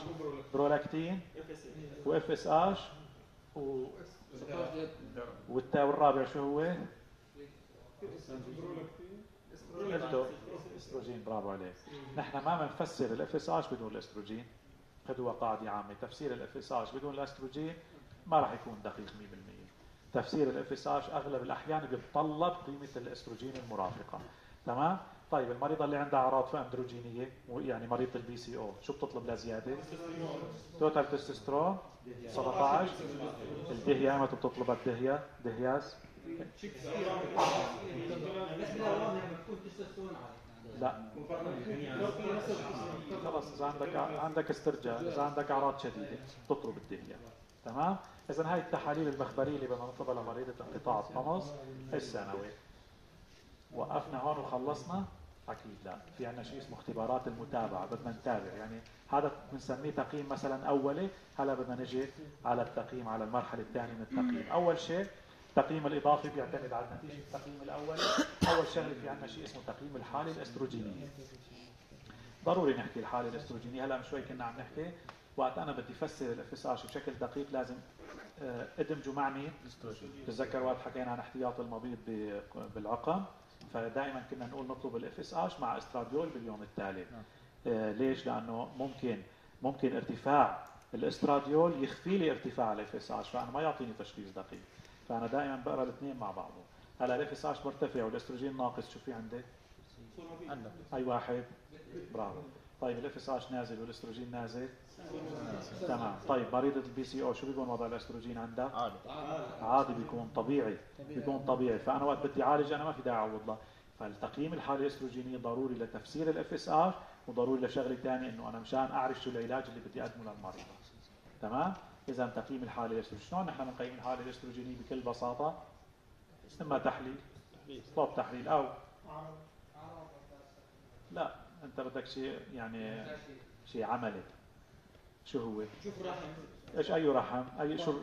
برولاكتين و FSH و والرابع شو هو؟ استروجين برافو عليك. نحن ما بنفسر ال FSH بدون الأستروجين. خذوها قاعدة عامة. تفسير ال FSH بدون الأستروجين ما راح يكون دقيق 100% تفسير ال FSH أغلب الأحيان بيتطلب قيمة الأستروجين المرافقة. تمام؟ طيب المريضه اللي عندها أعراض اندروجينيه يعني مريضه ال PCO شو بتطلب لزياده total testosterone 17 ال DHEA متى بتطلب ال DHEA DHEAS لا. خلص إذا عندك عندك استرجاع إذا عندك أعراض شديدة تطلب الدهيا تمام؟ اذا هاي التحاليل المخبرية اللي بدنا نطلبها لمريضة انقطاع الطمس الثانوي وقفنا هون وخلصنا؟ أكيد لا. في عندنا شيء اسمه اختبارات المتابعة بدنا نتابع. يعني هذا بنسميه تقييم مثلا أولي. هلا بدنا نجي على التقييم على المرحلة الثانية من التقييم. أول شيء التقييم الإضافي بيعتمد على نتيجة التقييم الأولي. أول شغله في عندنا شيء اسمه تقييم الحالة الأستروجينية. ضروري نحكي الحالة الأستروجينية. هلا من شوي كنا عم نحكي وقت أنا بدي افسر ال FSH بشكل دقيق لازم ادمجوا مع مين؟ تتذكر وقت حكينا عن احتياط المبيض بالعقم فدائما كنا نقول نطلب ال FSH مع استراديول باليوم التالي نعم. آه ليش؟ لأنه ممكن ممكن ارتفاع الاستراديول يخفي لي ارتفاع ال FSH فأنا ما يعطيني تشخيص دقيق فأنا دائما بقرأ الاثنين مع بعضهم هلا ال FSH مرتفع والإستروجين ناقص شو في عندك؟ أي واحد برافو طيب ال FSH نازل والأستروجين نازل. تمام. طيب مريضة ال PCO شو بيكون وضع الأستروجين عندها؟ عادي. عادي بيكون طبيعي. بيكون طبيعي. فأنا وقت بدي أعالج أنا ما في داعي أعوض له. فالتقييم الحاله الاستروجينيه ضروري لتفسير ال FSH وضروري لشغلة ثانية إنه أنا مشان أعرف شو العلاج اللي بدي أقدمه للمريض. تمام؟ إذا تقييم الحاله الاستروجينيه شلون نحن بنقيم الحاله الاستروجينيه بكل بساطة؟ إما تحليل. طب تحليل أو. لا. أنت بدك شيء يعني شيء عملي. شو هو؟ شوف رحم إيش أي رحم؟ أي شو؟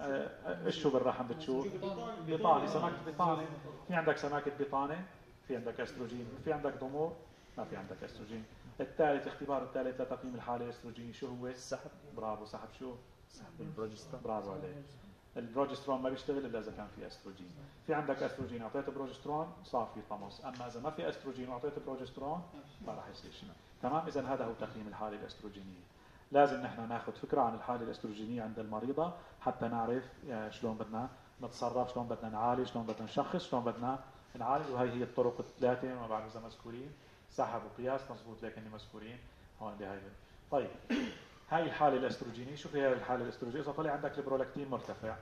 آه، إيش شو بالرحم بتشوف؟ بطانه سماكه بطانه في عندك سماكة بطانه في عندك أستروجين. في عندك ضمور؟ ما في عندك أستروجين. الثالث اختبار الثالث لتقييم الحالة الاستروجيني شو هو؟ السحب برافو. سحب شو؟ سحب. البروجسترون برافو عليك. البروجسترون ما بيشتغل إلا إذا كان في أستروجين. في عندك أستروجين أعطيته بروجسترون صار في طمث أما إذا ما في أستروجين وأعطيته بروجسترون ما راح يصير شيء تمام؟ إذا هذا هو تقييم الحالة الأستروجينية. لازم نحن ناخذ فكرة عن الحالة الأستروجينية عند المريضة حتى نعرف شلون بدنا نتصرف شلون بدنا نعالج شلون بدنا نشخص شلون بدنا نعالج. وهي هي الطرق الثلاثة ما بعرف إذا مذكورين سحب وقياس مضبوط لكن مذكورين هون بهي طيب. هاي الحالة الاستروجينية شو فيها الحالة الاستروجينية. إذا طلع عندك البرولاكتين مرتفع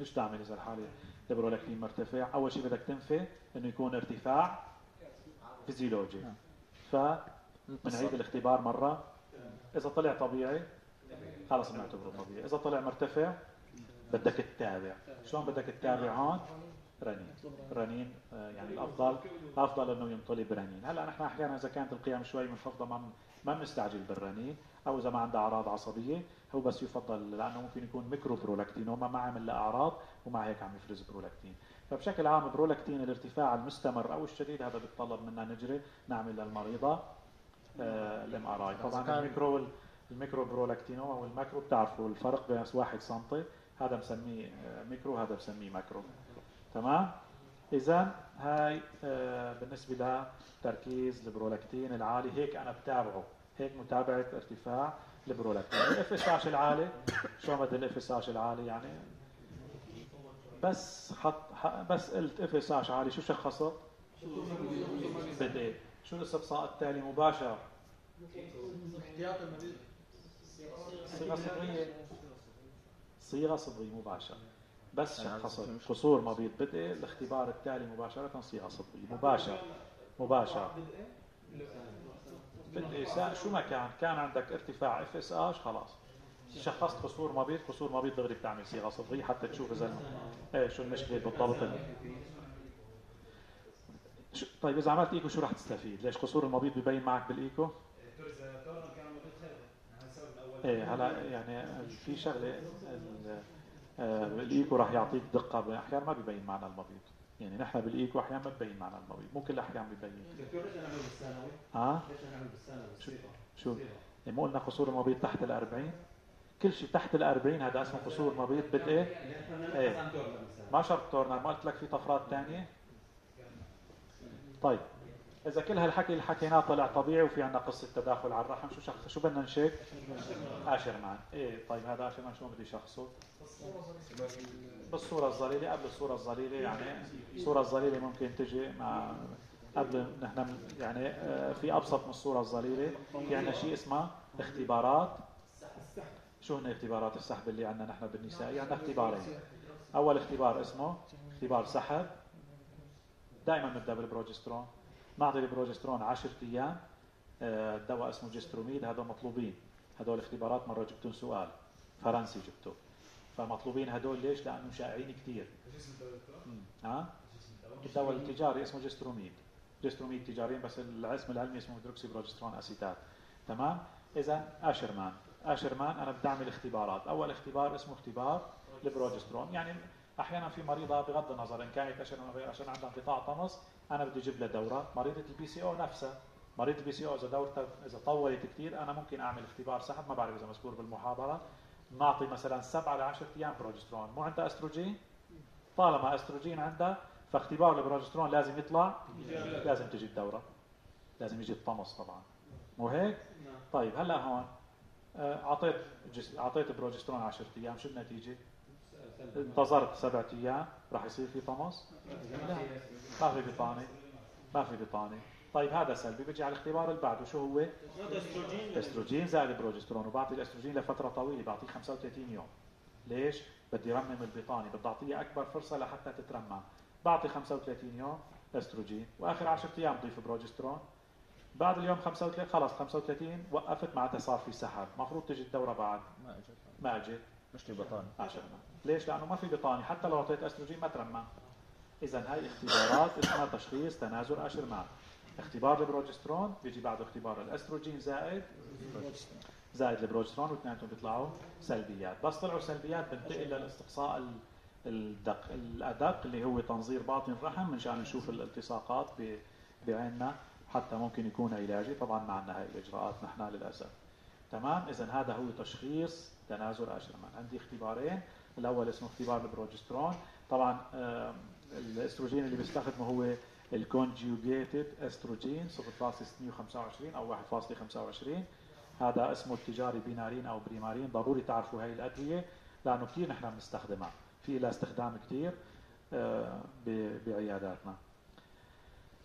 إيش تعمل إذا الحالة البرولاكتين مرتفع؟ أول شيء بدك تنفي إنه يكون ارتفاع فيزيولوجي. نعم. فبنعيد الاختبار مرة. إذا طلع طبيعي خلص بنعتبره طبيعي. إذا طلع مرتفع بدك تتابع شلون بدك تتابع هون؟ رنين. رنين آه، يعني الأفضل الأفضل إنه ينطلب رنين هلأ نحن أحيانا إذا كانت القيم شوي منخفضة ما ما بنستعجل بالرنين. أو إذا ما عندها أعراض عصبية هو بس يفضل لأنه ممكن يكون microprolactinoma ما عامل لها أعراض ومع هيك عم يفرز برولاكتين. فبشكل عام برولاكتين الارتفاع المستمر أو الشديد هذا بيتطلب منا نجري نعمل للمريضة ال MRI. طبعا الميكرو ال microprolactinoma وال macro بتعرفوا الفرق بين 1 سم هذا مسميه آه، ميكرو هذا مسميه macro تمام؟ إذا هاي آه، بالنسبة لتركيز البرولاكتين العالي هيك أنا بتابعه. هيك متابعة ارتفاع البرولاكتين ال FSH العالي شو مدى ال FSH العالي يعني؟ بس حط بس قلت FSH عالي. شو شخصت؟ شو الاستقصاء التالي؟ مباشر احتياط المبيض. صيغة صبغيه صيغة صبغيه مباشرة. بس يعني شخصت مش- قصور مبيض بدئي الاختبار التالي مباشرة صيغه صبغيه مباشر. مباشر. بدئي شو ما كان؟ كان عندك ارتفاع FSH خلاص. شخصت قصور مبيض قصور مبيض دغري بتعمل صيغه صبغيه حتى تشوف إذا إيه شو المشكلة بالضبط. طيب إذا عملت إيكو شو راح تستفيد؟ ليش قصور المبيض ببين معك بالإيكو؟ إيه هلا يعني في شغلة الايكو راح يعطيك دقة أحيانا ما ببين معنا المبيض يعني نحن بالإيكو أحيانا ما ببين معنا المبيض مو كل الاحيان ببين دكتور ليش نعمل بالثانوي؟ ها ليش نعمل بالثانوي؟ شو؟ شو؟ يعني مو قلنا قصور المبيض تحت ال 40 كل شيء تحت ال 40 هذا اسمه قصور مبيض بدئي اللي إحنا إيه. ما شرط تورنر ما قلت لك في طفرات ثانية طيب. إذا كل هالحكي اللي حكيناه طلع طبيعي وفي عندنا قصة تداخل على الرحم. شو شخص شو بدنا نشيك؟ اشرمان إيه طيب هذا اشرمان شلون بدي شخصه؟ بالصورة الظليلة قبل الصورة الظليلة يعني الصورة الظليلة ممكن تجي مع قبل نحن يعني آه، في أبسط من الصورة الظليلة في عندنا شيء اسمه اختبارات. شو هن اختبارات؟ السحب اللي عندنا نحن بالنسائي عندنا اختبارين. أول اختبار اسمه اختبار سحب. دائما نبدا بالبروجسترون نعطي البروجسترون 10 أيام آه، دواء اسمه جستروميد هذول مطلوبين. هذول اختبارات مرة جبتهم سؤال. فرنسي جبته فمطلوبين هدول ليش؟ لأنه شائعين كثير ها؟ الدواء. التجاري اسمه جستروميد. جستروميد تجاريين بس الاسم العلمي اسمه hydroxyprogesterone acetate تمام؟ اذا أشرمان. أشرمان أنا بدي أعمل اختبارات. أول اختبار اسمه اختبار البروجسترون. يعني أحيانا في مريضة بغض النظر إن كانت اشرمان عشان عندها انقطاع طمث أنا بدي أجيب لها دورة. مريضة ال PCO نفسها. مريض ال PCO إذا دورتها إذا طولت كثير أنا ممكن أعمل اختبار سحب. ما بعرف إذا مذكور بالمحاضرة. نعطي مثلا 7 ل 10 أيام بروجسترون. مو عندها أستروجين؟ طالما أستروجين عندها فاختبار البروجسترون لازم يطلع. لازم تجي الدورة. لازم يجي الطمث طبعا. مو هيك؟ طيب هلأ هون آه، أعطيت. أعطيت بروجسترون 10 أيام. شو النتيجة؟ انتظرت سبعة أيام. راح يصير في طمث؟ لا. ما في بطانة. ما في بطانة. طيب هذا سلبي. بيجي على الاختبار اللي بعده شو هو؟ استروجين زائد بروجسترون وبعطي الأستروجين لفترة طويلة. بعطيه 35 يوم. ليش؟ بدي رمم البطانة. بدي اعطيها أكبر فرصة لحتى تترمم. بعطي 35 يوم أستروجين. وآخر 10 أيام ضيف بروجسترون بعد اليوم 35 خلص 35 وقفت معناتها صار في سحب. المفروض تجي الدورة بعد. ما إجت. ما إجت. مش لي بطاني. 10 ليش؟ لأنه ما في بطانه حتى لو أعطيت استروجين ما ترمم اذا هاي اختبارات اسمها تشخيص تناذر اشرمان اختبار البروجسترون بيجي بعده اختبار. الاستروجين زائد زائد البروجسترون واثنيناتهم بيطلعوا سلبيات. بس طلعوا سلبيات بنتقل للاستقصاء ال- الدق الأدق اللي هو تنظير باطن الرحم منشان نشوف الالتصاقات بعيننا حتى ممكن يكون علاجي. طبعا ما عندنا هاي الإجراءات نحن للأسف. تمام؟ اذا هذا هو تشخيص تناذر اشرمان عندي اختبارين. الأول اسمه اختبار البروجسترون. طبعا الأستروجين اللي بيستخدمه هو ال conjugated estrogen 0.625 أو 1.25 هذا اسمه التجاري بينارين أو بريمارين. ضروري تعرفوا هاي الأدوية لأنه كثير نحن بنستخدمها. في لها استخدام كثير آه، بعياداتنا.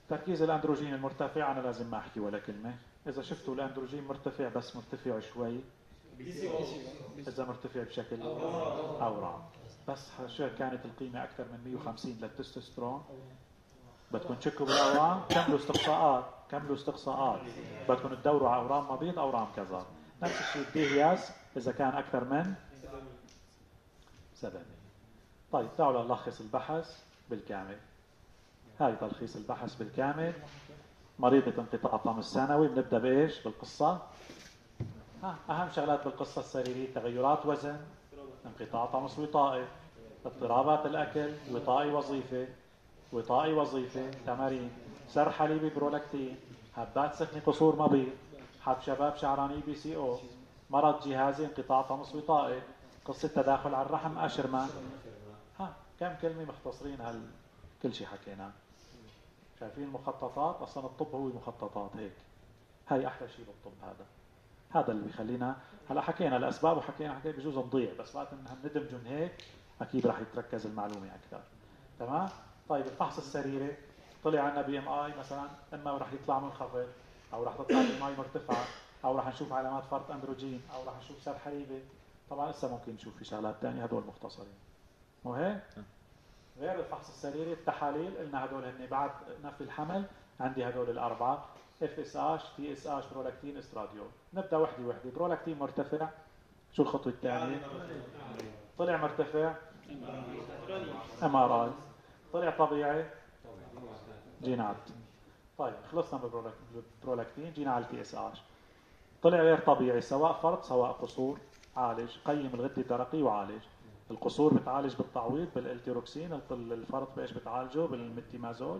تركيز الأندروجين المرتفع أنا لازم ما أحكي ولا كلمة. إذا شفتوا الأندروجين مرتفع بس مرتفع شوي. إذا مرتفع بشكل أورام. بس ح- كانت القيمة أكثر من 150 للتستوستيرون. بدكم تشكوا بالأورام. كملوا استقصاءات. كملوا استقصاءات. بدكم تدوروا على أورام مبيض أورام كذا نفس الشيء الديهياس إذا كان أكثر من 700 طيب تعالوا نلخص البحث بالكامل. هاي تلخيص البحث بالكامل. مريضة انقطاع طمس سنوي بنبدأ بإيش؟ بالقصة. ها أهم شغلات بالقصة السريرية تغيرات وزن انقطاع طمس وطائي اضطرابات الأكل وطائي وظيفة وطائي وظيفة تمارين سر حليبي برولاكتين هبات سخنة قصور مبيض حب شباب شعراني بي سي أو مرض جهازي انقطاع طمس وطائي قصة تداخل على الرحم اشرمان ها كم كلمة مختصرين هال كل شيء حكيناه. شايفين المخططات أصلا الطب هو مخططات هيك. هاي أحلى شيء بالطب هذا. هذا اللي بيخلينا هلأ حكينا الأسباب وحكينا حكينا بجوز نضيع بس وقت ندمجهم هيك أكيد راح يتركز المعلومة أكثر. تمام؟ طيب الفحص السريري طلع عنا BMI مثلا إما راح يطلع منخفض أو راح تطلع BMI مرتفعه أو راح نشوف علامات فرط اندروجين أو راح نشوف ثر حليبي طبعا لسه ممكن نشوف في شغلات ثانية هدول مختصرين. مو هيك؟ غير الفحص السريري التحاليل قلنا هدول هن بعد نفي الحمل. عندي هدول الأربعة اف اس اش تي اس اش برولاكتين استراديول نبدأ وحدة وحدة. برولاكتين مرتفع. شو الخطوة الثانية؟ طلع مرتفع. MRI طلع طبيعي. جينا على طيب خلصنا بالبرولاكتين جينا على ال TSH طلع غير طبيعي سواء فرط سواء قصور. عالج. قيم الغدة الدرقية وعالج. القصور بتعالج بالتعويض بالتيروكسين الفرط بإيش بتعالجه؟ بالميتيمازول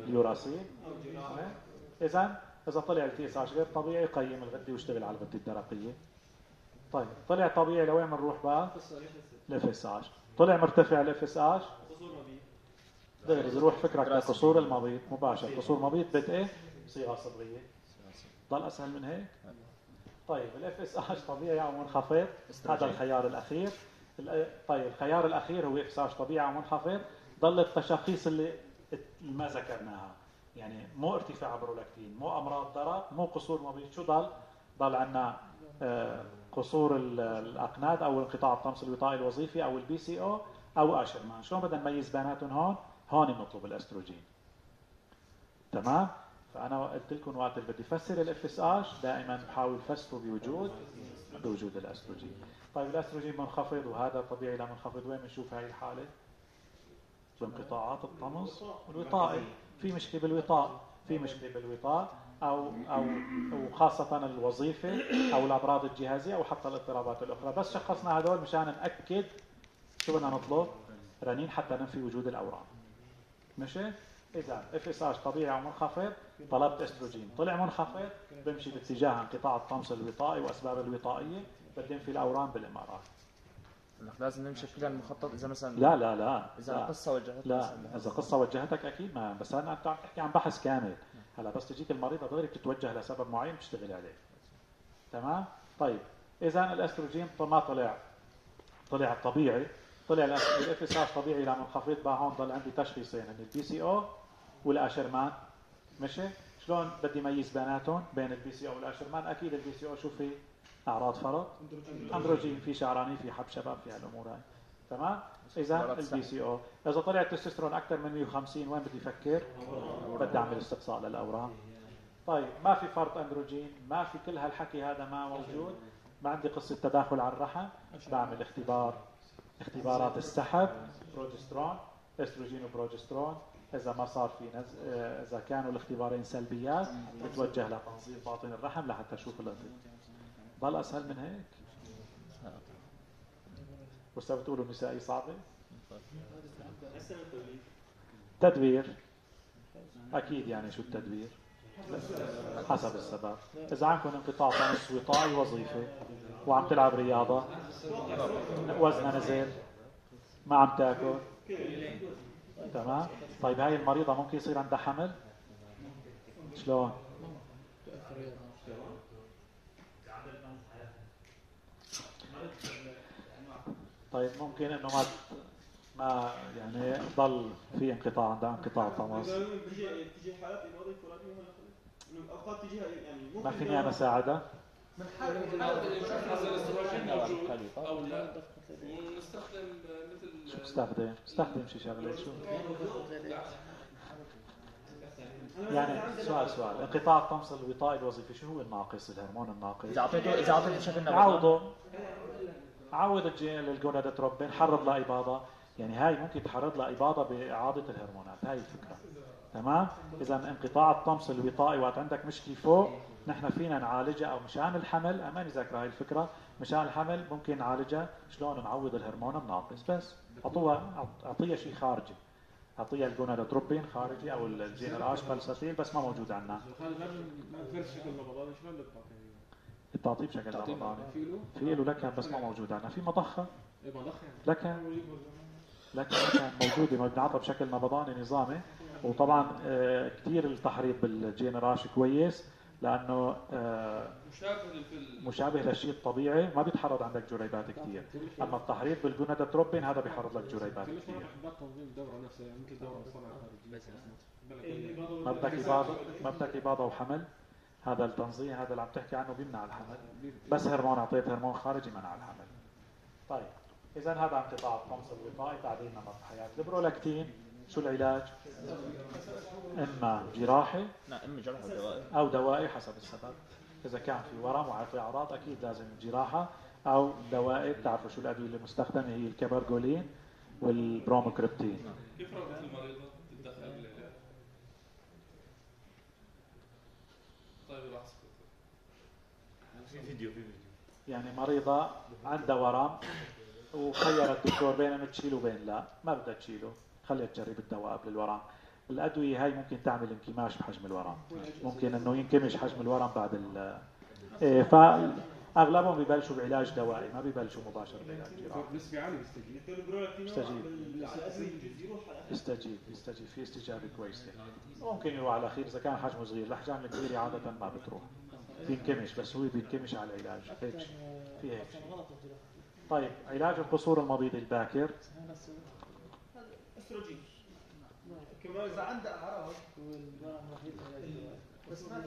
واليوراسيل إذا إذا طلع ال TSH غير طبيعي قيم الغدة واشتغل على الغدة الدرقية. طيب طلع طبيعي لوين بنروح بقى؟ ال FSH طلع مرتفع ال FSH دغري بروح فكرك لقصور المبيض مباشر. قصور مبيض إيه؟ صيغة صبغية ضل أسهل من هيك؟ طيب ال FSH طبيعي أو منخفض هذا الخيار الأخير. ال- طيب الخيار الأخير هو FSH طبيعي أو منخفض ضل التشخيص اللي ما ذكرناها يعني مو ارتفاع برولاكتين مو أمراض درق مو قصور مبيض شو ضل؟ ضل عندنا آه، قصور ال- الاقناد أو انقطاع الطمث الوطائي الوظيفي أو ال PCO أو آشرمان شلون بدنا نميز بيناتهم هون؟ هون بنطلب الاستروجين تمام؟ فأنا قلت لكم وقت اللي بدي أفسر ال FSH دائما بحاول أفسره بوجود بوجود الأستروجين طيب الاستروجين منخفض وهذا طبيعي لا منخفض. وين بنشوف هاي الحالة؟ بانقطاعات الطمث؟ والوطائي في مشكلة بالوطاء. في مشكلة بالوطاء أو أو وخاصه الوظيفة أو الأمراض الجهازية أو حتى الاضطرابات الأخرى. بس شخصنا هدول مشان نأكد شو بدنا نطلب؟ رنين حتى ننفي وجود الأورام. ماشي؟ إذا FSH طبيعي أو منخفض طلبت إستروجين. طلع منخفض بمشي باتجاه انقطاع الطمث الوطائي وأسباب الوطائية. بدي انفي الأورام بال MR لك لازم نمشي كلها المخطط إذا مثلا لا لا لا. إذا لا. القصة وجهتنا لا. إذا قصه وجهتك أكيد ما بس أنا أنت عم تحكي عن بحث كامل. هلا بس تجيك المريضه دغري بتتوجه لسبب معين بتشتغل عليه. تمام؟ طيب. إذا الأستروجين ما طلع. طلع طبيعي. طلع ال FSH طبيعي لا منخفض بقى هون ضل عندي تشخيصين هن ال PCO والأشرمان. ماشي شلون بدي ميز بيناتهم؟ بين ال PCO والأشرمان؟ أكيد ال PCO شو في؟ أعراض فرط أندروجين. في شعراني في حب شباب في هالأمور هاي. تمام؟ إذا اختبارات ال PCO إذا طلع التستوستيرون أكثر من 150 وين بدي أفكر بدي أعمل استقصاء للاورام طيب ما في فرط أندروجين ما في كل هالحكي هذا ما موجود. ما عندي قصة تداخل على الرحم. بعمل اختبار اختبارات السحب. بروجسترون إستروجين وبروجسترون. إذا ما صار في نز... إذا كانوا الاختبارين سلبيات بتوجه لتنظيف باطن الرحم لحتى أشوف الانقطاع ضل اسهل من هيك. وسا بتقولوا نسائي صعبه تدبير. أكيد يعني شو التدبير؟ حسب السبب. إذا عندكم انقطاع طمس وطائي وظيفة وعم تلعب رياضة وزنها نزل ما عم تاكل. تمام؟ طيب هاي المريضة ممكن يصير عندها حمل؟ شلون؟ طيب ممكن إنه ما ما يعني ضل في انقطاع عندها انقطاع طمس تجي تجي حالات امراض انفراديه ولا اوقات تجيها يعني ممكن ما فيني أنا ساعدها من حال هذا الاستروجين موجود أو لا. ونستخدم مثل شو بستخدم؟ بستخدم شي شغلة شو؟ يعني سؤال سؤال. انقطاع الطمس الوطائي الوظيفي شو هو الناقص الهرمون الناقص؟ إذا اعطيته إذا أعطيته بشكل نباتي عوضه عوض الجين الجونادوتروبين حرض لإباضة يعني هاي ممكن تحرض لإباضة بإعادة الهرمونات. هاي الفكرة. تمام؟ إذا انقطاع الطمث الوطائي وقت عندك مشكلة فوق نحن فينا نعالجها أو مشان الحمل. أماني ذاكرة هاي الفكرة مشان الحمل ممكن نعالجها. شلون نعوض الهرمون الناقص بس أعطوها أعطيها شيء خارجي. أعطيها الجونادوتروبين خارجي أو الجين pulsatile بس ما موجود عندنا. شلون نبقى التعطيه بشكل رمضاني في له لكن بس ما موجود عندنا في مضخة. إيه مضخ يعني لكن لكن لكن موجودة. ما بنعطى بشكل نبضاني نظامي. وطبعا آه، كثير التحريض بالجين راش كويس لأنه آه، مشابه للشيء الطبيعي. ما بيتحرض عندك جريبات كثير أما التحريض بالجونادوتروبين هذا بيحرض لك جريبات كثير احباط تنظيم الدوره نفسها. يعني ما بدك إباضة وحمل. هذا التنظيم هذا اللي عم تحكي عنه بيمنع الحمل. بس هرمون أعطيت هرمون خارجي منع الحمل. طيب اذا هذا انقطاع الطمث الوطائي تعديل نمط الحياة. البرولاكتين شو العلاج؟ إما جراحي نعم امي جرح الدوائر أو دوائي حسب السبب. إذا كان في ورم وفي اعراض أكيد لازم جراحة أو دوائي. بتعرفوا شو الأدوية المستخدمة؟ هي الكابرجولين والبروموكريبتين. كيف رغبة المريضة تتدخل بالعلاج؟ في فيديو في فيديو. يعني مريضة عندها ورم وخير الدكتور بين انه تشيله وبين لا. ما بدها تشيله. خليها تجرب الدواء قبل الورم الأدوية هاي ممكن تعمل انكماش بحجم الورم ممكن إنه ينكمش حجم الورم بعد ال إيه فاغلبهم ببلشوا بعلاج دوائي ما ببلشوا مباشرة بعلاج جراحي. نسبة عالية بيستجيب. يستجيب. يستجيب يستجيب في استجابة كويسة. ممكن يروح على الأخير إذا كان حجمه صغير. الأحجام الكبيرة عادة ما بتروح. بينكمش بس هو بينكمش على العلاج. هيك شيء. في هيك شيء. طيب علاج القصور المبيض الباكر. استروجين كمان إذا عنده أعراض بس ما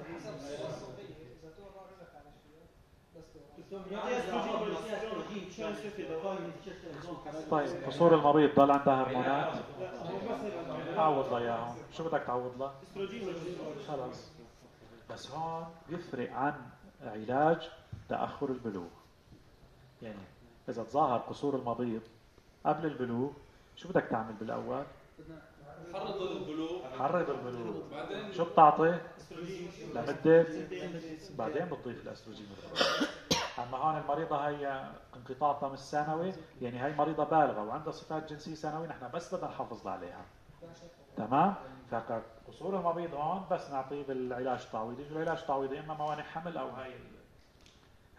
طيب قصور المبيض ضل عندها هرمونات. عوض لها اياهم شو بدك تعوض لها؟ خلاص بس هون بيفرق عن علاج تأخر البلوغ. يعني إذا تظاهر قصور المبيض قبل البلوغ شو بدك تعمل بالأول؟ حرض البلوغ. حرض البلوغ. شو بتعطي؟ لمدة؟ بعدين بتضيف الأستروجين. اما هون المريضة هي انقطاع طمس سنوي يعني هي مريضة بالغة وعندها صفات جنسية سنوي نحن بس بدنا نحافظ عليها. تمام؟ فقصور المبيض هون بس نعطيه بالعلاج التعويضي. العلاج التعويضي؟ إما موانع حمل أو هاي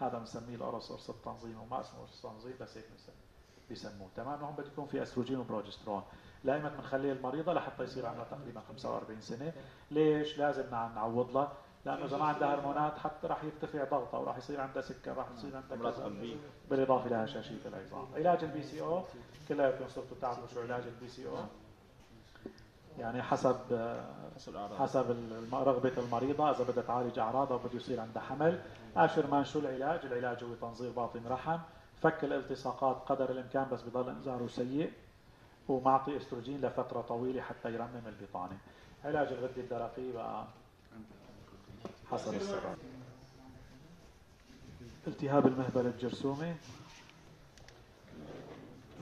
هذا بنسميه القرص قرص التنظيم وما اسمه قرص التنظيم بس هيك بيسموه. تمام؟ هون بده يكون في أستروجين وبروجسترون. دائما بنخليه المريضة لحتى يصير عمرها تقريبا 45 سنة. ليش؟ لازم نع- نعوض لها. لأنه إذا ما عندها هرمونات حتى راح يرتفع ضغطها وراح يصير عندها سكر راح يصير عندها كذا. بالإضافة إلى هشاشة العظام. علاج ال PCO كلياتكم صرتوا تعرفوا شو علاج ال PCO؟ يعني حسب حسب حسب رغبة المريضة إذا بدها تعالج أعراضها وبده يصير عندها حمل. آشرمان شو العلاج؟ العلاج هو تنظير باطن رحم. فك الالتصاقات قدر الإمكان بس بضل إنذاره سيء ومعطي استروجين لفترة طويلة حتى يرمم البطانة. علاج الغدة الدرقية بقى. حسب السبب التهاب المهبل الجرثومي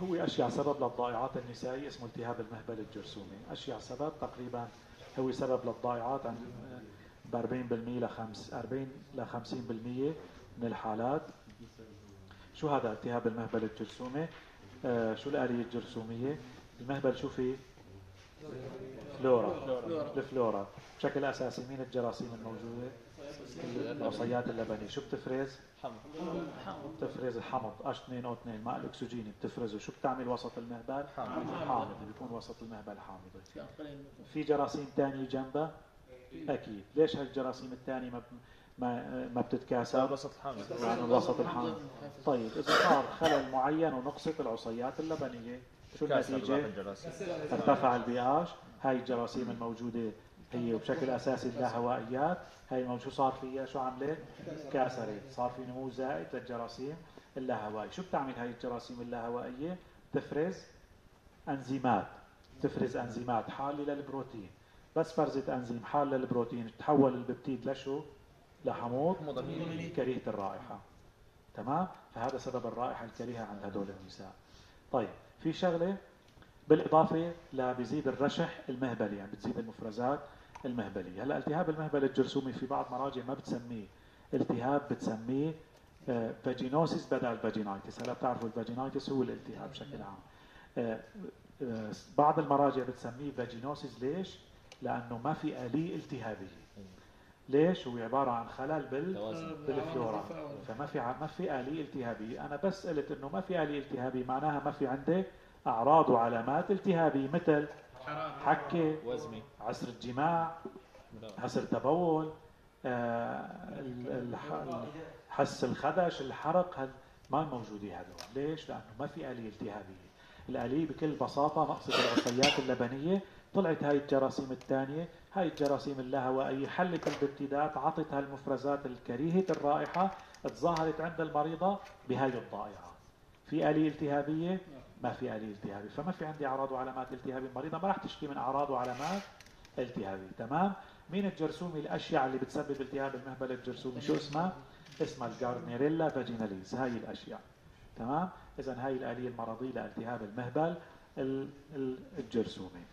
هو أشيع سبب للضائعات النسائية اسمه التهاب المهبل الجرثومي أشيع سبب تقريبا هو سبب للضائعات عن ب 40% ل 40 ل 50% من الحالات شو هذا التهاب المهبل الجرثومي؟ آه شو الآلية الجرثومية؟ المهبل شو فيه؟ فلورا الفلورا بشكل أساسي مين الجراثيم الموجودة؟ العصيات اللبنية شو بتفرز؟ بتفرز الحمض H2O2 الماء الأكسجيني بتفرزه شو بتعمل وسط المهبل؟ حامض بيكون وسط المهبل حامضي في جراثيم تانية جنبها؟ أكيد ليش هالجراثيم الثانية ما ما ما بتتكاثر؟ وسط الحامل لأنه الوسط الحامض طيب إذا صار خلل معين ونقصت العصيات اللبنية شو النتيجة؟ ارتفع البي اتش هاي الجراثيم الموجودة هي بشكل أساسي اللاهوائيات الموجود شو صار فيها؟ شو عملت؟ تكاثرت صار في نمو زائد للجراثيم اللاهوائية. شو بتعمل هاي الجراثيم اللاهوائية؟ تفرز أنزيمات. تفرز أنزيمات حالة للبروتين. بس فرزت أنزيم حال للبروتين تحول الببتيد لشو؟ لحموض كريهة الرائحة. تمام؟ فهذا سبب الرائحة الكريهة عند هدول النساء. طيب في شغلة بالإضافة لبيزيد الرشح المهبلي يعني بتزيد المفرزات المهبلية. هلا التهاب المهبل الجرثومي في بعض مراجع ما بتسميه. التهاب بتسميه vaginosis بدل vaginitis هلا بتعرفوا ال vaginitis هو الالتهاب بشكل عام. آه، آه، بعض المراجع بتسميه vaginosis ليش؟ لأنه ما في آلية التهابية. ليش؟ هو عبارة عن خلل بال بالفلورا فما في ع- ما في آلية التهابية، أنا بس قلت إنه ما في آلية التهابية معناها ما في عندي أعراض وعلامات التهابية مثل حكه وزمي. عسر الجماع عسر تبول آه، حس الخدش الحرق هل ما موجودين هذول ليش؟ لأنه ما في آلية التهابية. الآلية بكل بساطة نقصت العصيات اللبنية طلعت هاي الجراثيم الثانية هاي الجراثيم اللاهوائيه حلت الببتيدات عطت هالمفرزات الكريهة الرائحة تظاهرت عند المريضة بهاي الضائعات في آلية التهابية؟ ما في آلية التهابية. فما في عندي أعراض وعلامات التهابيه المريضة ما راح تشكي من أعراض وعلامات التهابية. تمام؟ مين الجرثومي؟ الأشياء اللي بتسبب التهاب المهبل الجرثومي شو اسمها اسمها ال Gardnerella vaginalis. هاي الأشياء. تمام؟ اذا هاي الآلية المرضية لالتهاب المهبل ال- ال- الجرثومي.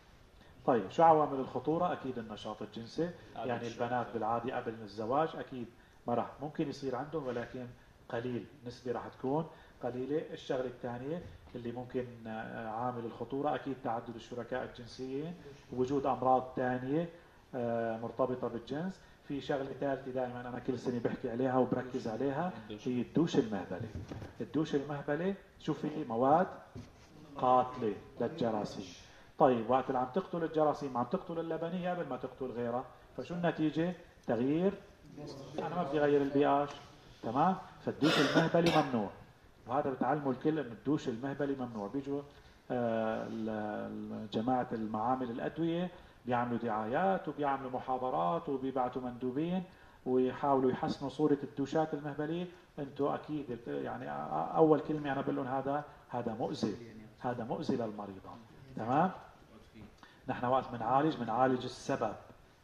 طيب شو عوامل الخطورة؟ أكيد النشاط الجنسي يعني. البنات بالعاده قبل الزواج أكيد ما راح ممكن يصير عندهم ولكن قليل نسبة راح تكون قليلة. الشغلة الثانية اللي ممكن آه، عامل الخطورة أكيد تعدد الشركاء الجنسيين وجود أمراض ثانية آه، مرتبطة بالجنس. في شغلة ثالثة دائما أنا كل سنة بحكي عليها وبركز عليها هي الدوش المهبلي. الدوش المهبلي شو في؟ مواد قاتلة للجراثيم. طيب وقت اللي عم تقتل الجراثيم عم تقتل اللبنية قبل ما تقتل غيرها فشو النتيجة؟ تغيير. أنا ما بدي أغير ال pH تمام؟ فالدوش المهبلي ممنوع. وهذا بتعلموا الكل إنه الدوش المهبلي ممنوع. بيجوا آه، جماعة المعامل الأدوية بيعملوا دعايات وبيعملوا محاضرات وبيبعتوا مندوبين ويحاولوا يحسنوا صورة الدوشات المهبلية. أنتم أكيد يعني أ- أول كلمة أنا بقول لهم هذا هذا مؤذي. هذا مؤذي للمريضه تمام؟ نحن وقت بنعالج بنعالج السبب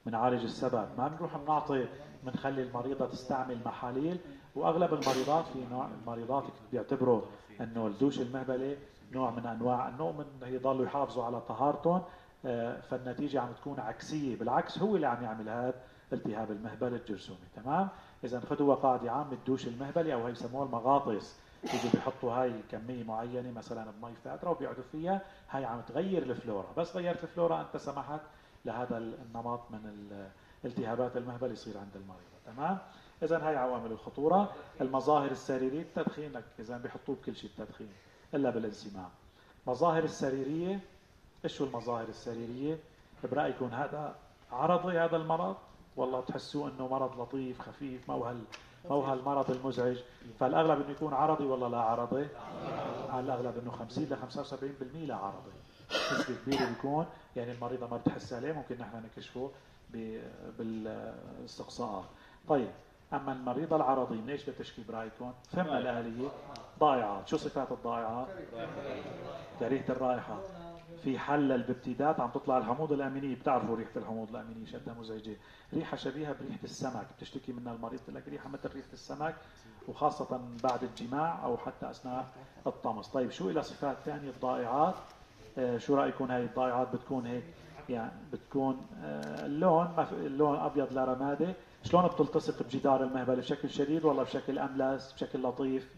بنعالج السبب. ما بنروح بنعطي بنخلي المريضة تستعمل محاليل. وأغلب المريضات في نوع المريضات بيعتبروا إنه الدوش المهبلي نوع من انواع انه من يضلوا يحافظوا على طهارتهم آه، فالنتيجة عم تكون عكسية. بالعكس هو اللي عم يعمل هذا التهاب المهبل الجرثومي. تمام؟ اذا خذوا قاعدة عامة الدوش المهبلي أو هي يسموها المغاطس. يجوا بيحطوا هاي كمية معينة مثلا بمي فاتره وبيقعدوا فيها هاي عم تغير الفلورا. بس غيرت الفلورا أنت سمحت لهذا النمط من ال- التهابات المهبل يصير عند المريضه تمام؟ اذا هاي عوامل الخطورة. المظاهر السريرية التدخين اذا بيحطوه بكل شيء التدخين إلا بالانسمام. مظاهر السريرية إيش هو المظاهر السريرية؟ برأيكم هذا عرضي هذا المرض؟ والله بتحسوه إنه مرض لطيف خفيف ما هو هو هالمرض المزعج. فالأغلب إنه يكون عرضي ولا لا عرضي. على الاغلب انه 50 ل 75% لا عرضي. نسبه كبيره بيكون يعني المريضة ما بتحس عليه ممكن نحن نكشفه بالاستقصاءات طيب أما المريضة العرضية من إيش بتشكي برايكم؟ فهمنا الآلية ضائعات شو صفات الضائعات؟ كريهه الرائحة. في حل الببتيدات عم تطلع الحموض الأمينية. بتعرفوا ريحة الحموض الأمينية شدها مزعجه ريحة شبيهة بريحة السمك. بتشتكي منها المريض بتقول لك ريحة مثل ريحة السمك وخاصة بعد الجماع أو حتى أثناء الطمس. طيب شو لها صفات ثانية الضائعات آه، شو رايكم هاي الضائعات؟ بتكون هيك يعني بتكون آه، اللون ما في اللون أبيض لا رمادي. شلون بتلتصق بجدار المهبل؟ بشكل شديد ولا بشكل أملس؟ بشكل لطيف؟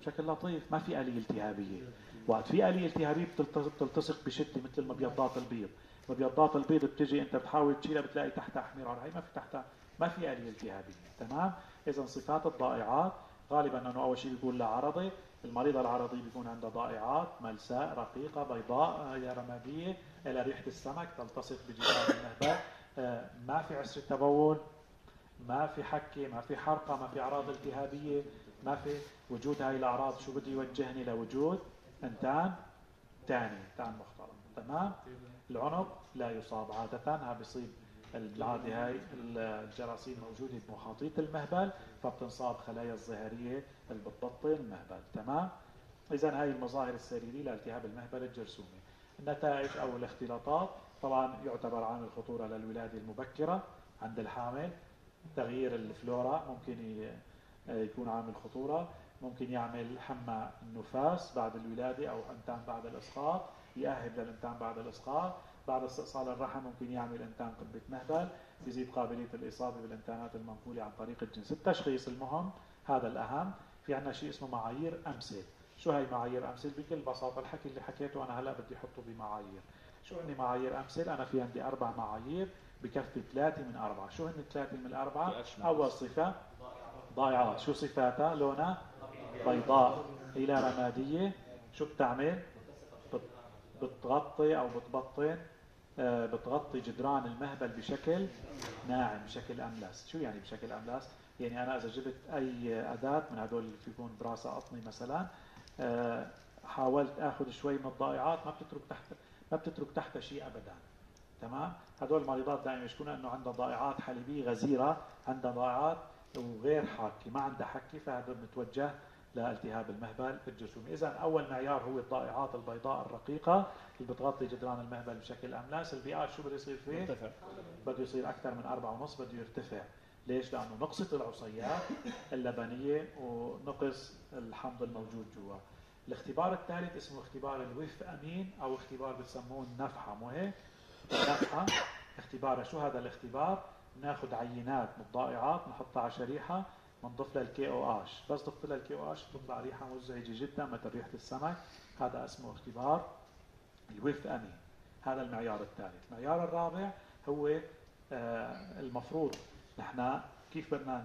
بشكل لطيف. ما في آلية التهابية. وقت. في آلية التهابية بتلتصق, بشدة مثل مبيضات البيض. مبيضات البيض بتجي أنت بتحاول تشيلها بتلاقي تحتها احمرار هي ما في تحتها ما في آلية التهابية تمام؟ إذا صفات الضائعات غالبا أنه أول شيء بيقول لها عرضي. المريضة العرضية بيكون عندها ضائعات ملساء رقيقة بيضاء يا رمادية إلى ريحة السمك تلتصق بجدار المهبل آه، ما في عسر تبول ما في حكة ما في حرقة ما في أعراض التهابية ما في وجود هاي الأعراض. شو بده يوجهني لوجود؟ انتان تاني انتان محترم تمام؟ العنق لا يصاب. عادة ها بيصيب العادة هاي الجراثيم موجودة بمحاطية المهبل فبتنصاب خلايا الظهرية اللي بتبطن المهبل. تمام؟ إذا هاي المظاهر السريرية لالتهاب المهبل الجرثومي النتائج أو الاختلاطات طبعا يعتبر عامل خطورة للولادة المبكرة عند الحامل. تغيير الفلورا ممكن يكون عامل خطورة. ممكن يعمل حمى النفاس بعد الولادة أو أنتان بعد الإسقاط يأهب للإنتان بعد الإسقاط بعد استئصال الرحم ممكن يعمل إنتان قبة مهبل يزيد قابلية الإصابة بالإنتانات المنقولة عن طريق الجنس التشخيص المهم هذا الأهم. في عندنا شيء اسمه معايير أمثل. شو هي معايير أمثل؟ بكل بساطة الحكي اللي حكيته أنا هلأ بدي أحطه بمعايير. شو هني معايير أمثل؟ أنا في عندي أربع معايير بكفي ثلاثة من أربعة. شو هن ثلاثة من الأربعة؟ أول صفة ضائعات. شو صفاتها؟ لونها؟ بيضاء إلى رمادية. شو بتعمل؟ بتغطي أو بتبطن آه، بتغطي جدران المهبل بشكل ناعم بشكل أملس شو يعني بشكل أملس يعني أنا إذا جبت أي أداة من هدول اللي يكون براسة قطني مثلا آه، حاولت آخذ شوي من الضائعات ما بتترك تحت ما بتترك تحتها شيء ابدا. تمام؟ هدول المريضات دائما يشكون إنه عندها ضائعات حليبية غزيرة عندها ضائعات وغير حاكه ما عندها حكة فهذا لالتهاب المهبل الجرثومي اذا أول معيار هو الضائعات البيضاء الرقيقة اللي بتغطي جدران المهبل بشكل أملاس. ال pH شو بده يصير فيه؟ مرتفع. بده يصير أكثر من أربعة ونص بده يرتفع. ليش؟ لأنه نقصت العصيات اللبنية ونقص الحمض الموجود جوا. الاختبار الثالث اسمه اختبار ال whiff amine أو اختبار بسموه النفحة. مو هيك؟ النفحة. اختبار شو هذا الاختبار؟ بناخذ عينات من الضائعات بنحطها على شريحة بنضيف لها ال KOH بس ضفت لها ال KOH بتطلع ريحه مزعجه جدا مثل ريحة السمك هذا اسمه اختبار الوف أمين. هذا المعيار الثالث. المعيار الرابع هو آه، المفروض نحن كيف بدنا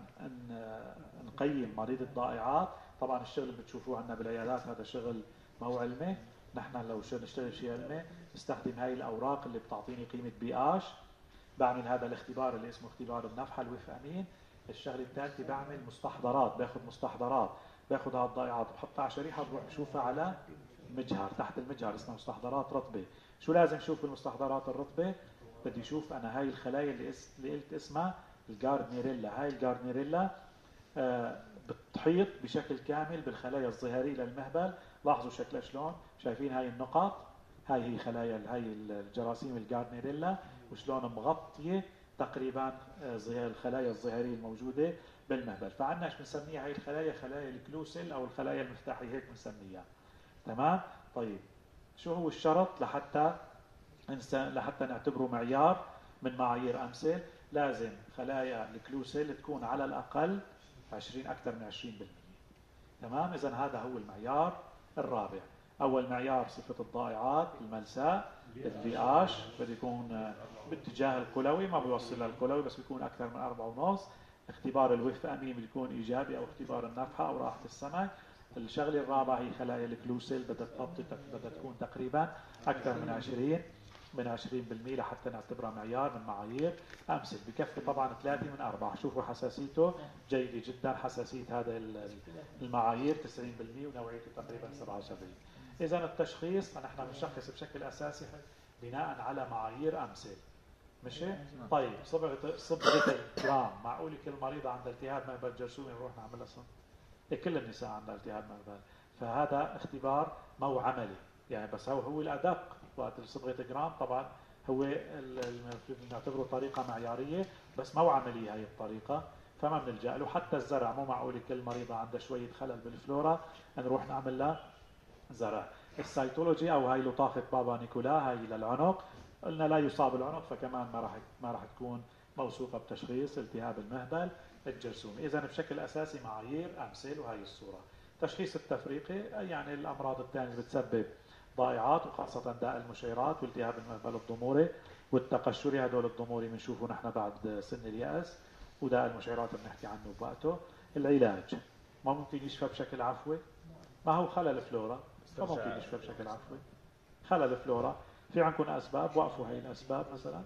نقيم مريض الضائعات. طبعا الشغل اللي بتشوفوه عندنا بالعيادات هذا شغل ما هو علمي. نحن لو نشتغل شيء علمي نستخدم هاي الأوراق اللي بتعطيني قيمة بي آش. بعمل هذا الاختبار اللي اسمه اختبار النفحة الوف أمين. الشغله الثالثه بعمل مستحضرات باخذ مستحضرات باخذ هذه الضائعات بحطها على شريحه بروح بشوفها على مجهر تحت المجهر اسمها مستحضرات رطبة. شو لازم أشوف بالمستحضرات الرطبة؟ بدي أشوف أنا هاي الخلايا اللي, قلت اسمها الجاردنيريلا هاي الجاردنيريلا آه بتحيط بشكل كامل بالخلايا الظهرية للمهبل. لاحظوا شكلها شلون؟ شايفين هاي النقط هاي هي خلايا هاي الجراثيم الجاردنيريلا وشلون مغطية تقريبا آه، الخلايا الظهريه الموجودة بالمهبل. فعندنا بنسميها؟ هاي الخلايا خلايا الكلوسل أو الخلايا المفتاحية هيك بنسميها. تمام؟ طيب. شو هو الشرط لحتى لحتى نعتبره معيار من معايير أمثل؟ لازم خلايا الكلوسل تكون على الأقل 20 أكثر من 20% تمام؟ اذا هذا هو المعيار الرابع. أول معيار صفة الضائعات الملساء الفي اش بده يكون باتجاه القلوي ما بيوصل للقلوي بس بيكون أكثر من أربعة ونص. اختبار الوف أمين بيكون إيجابي أو اختبار النفحة أو راحة السمك الشغلة الرابعة هي خلايا الكلوسيل بدها تغطي بدها تكون تقريبا أكثر من 20 من 20% لحتى نعتبرها معيار من معايير. امثل بكفي طبعا ثلاثة من أربعة. شوفوا حساسيته. جيدة جدا حساسية هذا المعايير 90% ونوعيته تقريبا 77 إذا التشخيص نحن بنشخص بشكل أساسي بناء على معايير امثل مشي؟ طيب صبغه صبغة الجرام معقول كل مريضه عندها التهاب مهبل جرثومي نروح نعملها صبغه إيه، كل النساء عندها التهاب مهبل فهذا اختبار مو عملي. يعني بس هو هو الأدق وقت صبغة جرام طبعا هو نعتبره طريقة معيارية بس مو عملية هي الطريقة. فما بنلجأ له. حتى الزرع مو معقول كل مريضه عندها شوية خلل بالفلورا نروح نعمل لها زرع. ال cytology أو هاي لطاخة بابانيكولا هاي للعنق. قلنا لا يصاب العنق فكمان ما راح ما راح تكون موثوقة بتشخيص التهاب المهبل الجرثومي إذا بشكل أساسي معايير Amsel وهي الصورة. تشخيص التفريقي يعني الأمراض الثانية اللي بتسبب ضائعات وخاصة داء المشعرات والتهاب المهبل الضموري والتقشري هدول الضموري بنشوفه نحن بعد سن اليأس وداء المشيرات بنحكي عنه بوقته. العلاج. ما ممكن يشفى بشكل عفوي؟ ما هو خلل فلورا. ما ممكن يشفى بشكل عفوي. خلل فلورا. في عندكم أسباب وقفوا هي الأسباب مثلا.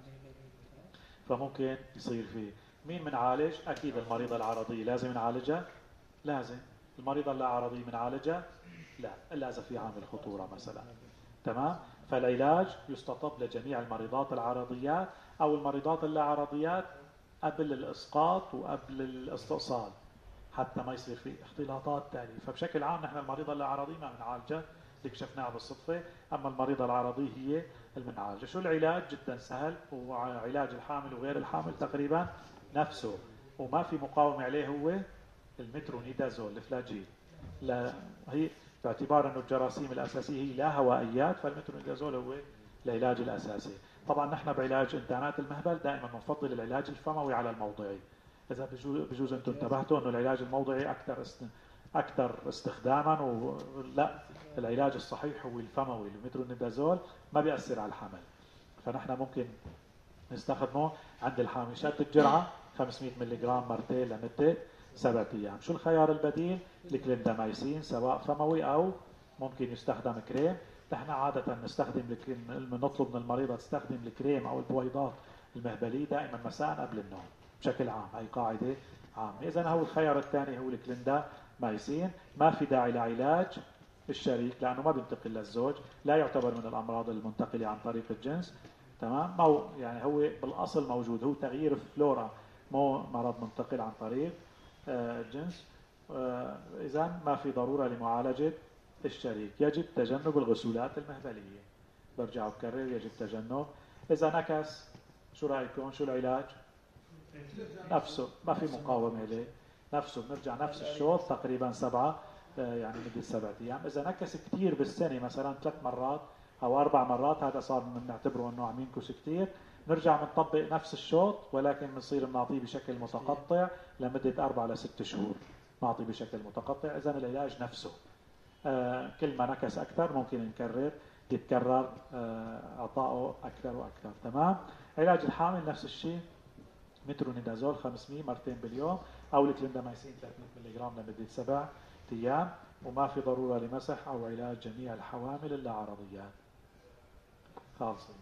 فممكن يصير في. مين بنعالج؟ أكيد المريضه العرضيه لازم نعالجها؟ لازم. المريضه اللا عرضيه بنعالجها؟ لا. إلا إذا في عامل خطورة مثلا. تمام؟ فالعلاج يستطب لجميع المريضات العرضيات أو المريضات اللا عرضيات قبل الإسقاط وقبل الاستئصال حتى ما يصير في اختلاطات تالية فبشكل عام نحن المريضة اللا عرضية ما بنعالجها اكتشفناها بالصدفة. أما المريضة العرضية هي المنعالجة شو العلاج؟ جدا سهل. وعلاج الحامل وغير الحامل تقريبا نفسه. وما في مقاومة عليه هو المترونيدازول الفلاجيل. لا هي باعتبار أنه الجراثيم الأساسية هي لا هوائيات فالمترونيدازول هو العلاج الأساسي. طبعا نحن بعلاج إنتانات المهبل دائما نفضل العلاج الفموي على الموضعي. إذا بجوز, أنتم انتبهتوا أنه العلاج الموضعي أكثر. أكثر استخداما ولا العلاج الصحيح هو الفموي المترونيدازول ما بيأثر على الحمل. فنحن ممكن نستخدمه عند الحامل شد الجرعه 500 ملغ مرتين لمدة سبعة أيام. شو الخيار البديل؟ الكليندامايسين سواء فموي أو ممكن يستخدم كريم. نحن عادة نستخدم نطلب من المريضة تستخدم الكريم أو البويضات المهبلية دائما مساء قبل النوم بشكل عام. هي قاعدة عامة. اذا هو الخيار الثاني هو الكليندا. مايسين ما في داعي لعلاج الشريك لأنه ما بينتقل للزوج لا يعتبر من الأمراض المنتقلة عن طريق الجنس. تمام؟ مو يعني هو بالأصل موجود هو تغيير فلورا مو مرض منتقل عن طريق الجنس. آه، اذا ما في ضرورة لمعالجة الشريك. يجب تجنب الغسولات المهبلية. برجع بكرر يجب تجنب. إذا نكس شو رأيكم؟ شو العلاج؟ نفسه. ما في مقاومة له نفسه بنرجع نفس الشوط تقريبا سبعة آه، يعني مدة سبعة أيام. إذا نكس كثير بالسنة مثلا ثلاث مرات أو أربع مرات هذا صار بنعتبره أنه عم ينكس كثير نرجع بنطبق نفس الشوط ولكن بنصير بنعطيه بشكل متقطع لمدة أربع لست شهور. نعطي بشكل متقطع. إذا العلاج نفسه آه كل ما نكس أكثر ممكن نكرر يتكرر آه عطائه أكثر وأكثر. تمام؟ علاج الحامل نفس الشيء. مترونيدازول 500 مرتين باليوم. أو الكليندامايسين 300 ملغ لمدة سبع أيام وما في ضرورة لمسح أو علاج جميع الحوامل اللا عرضيات خالصين.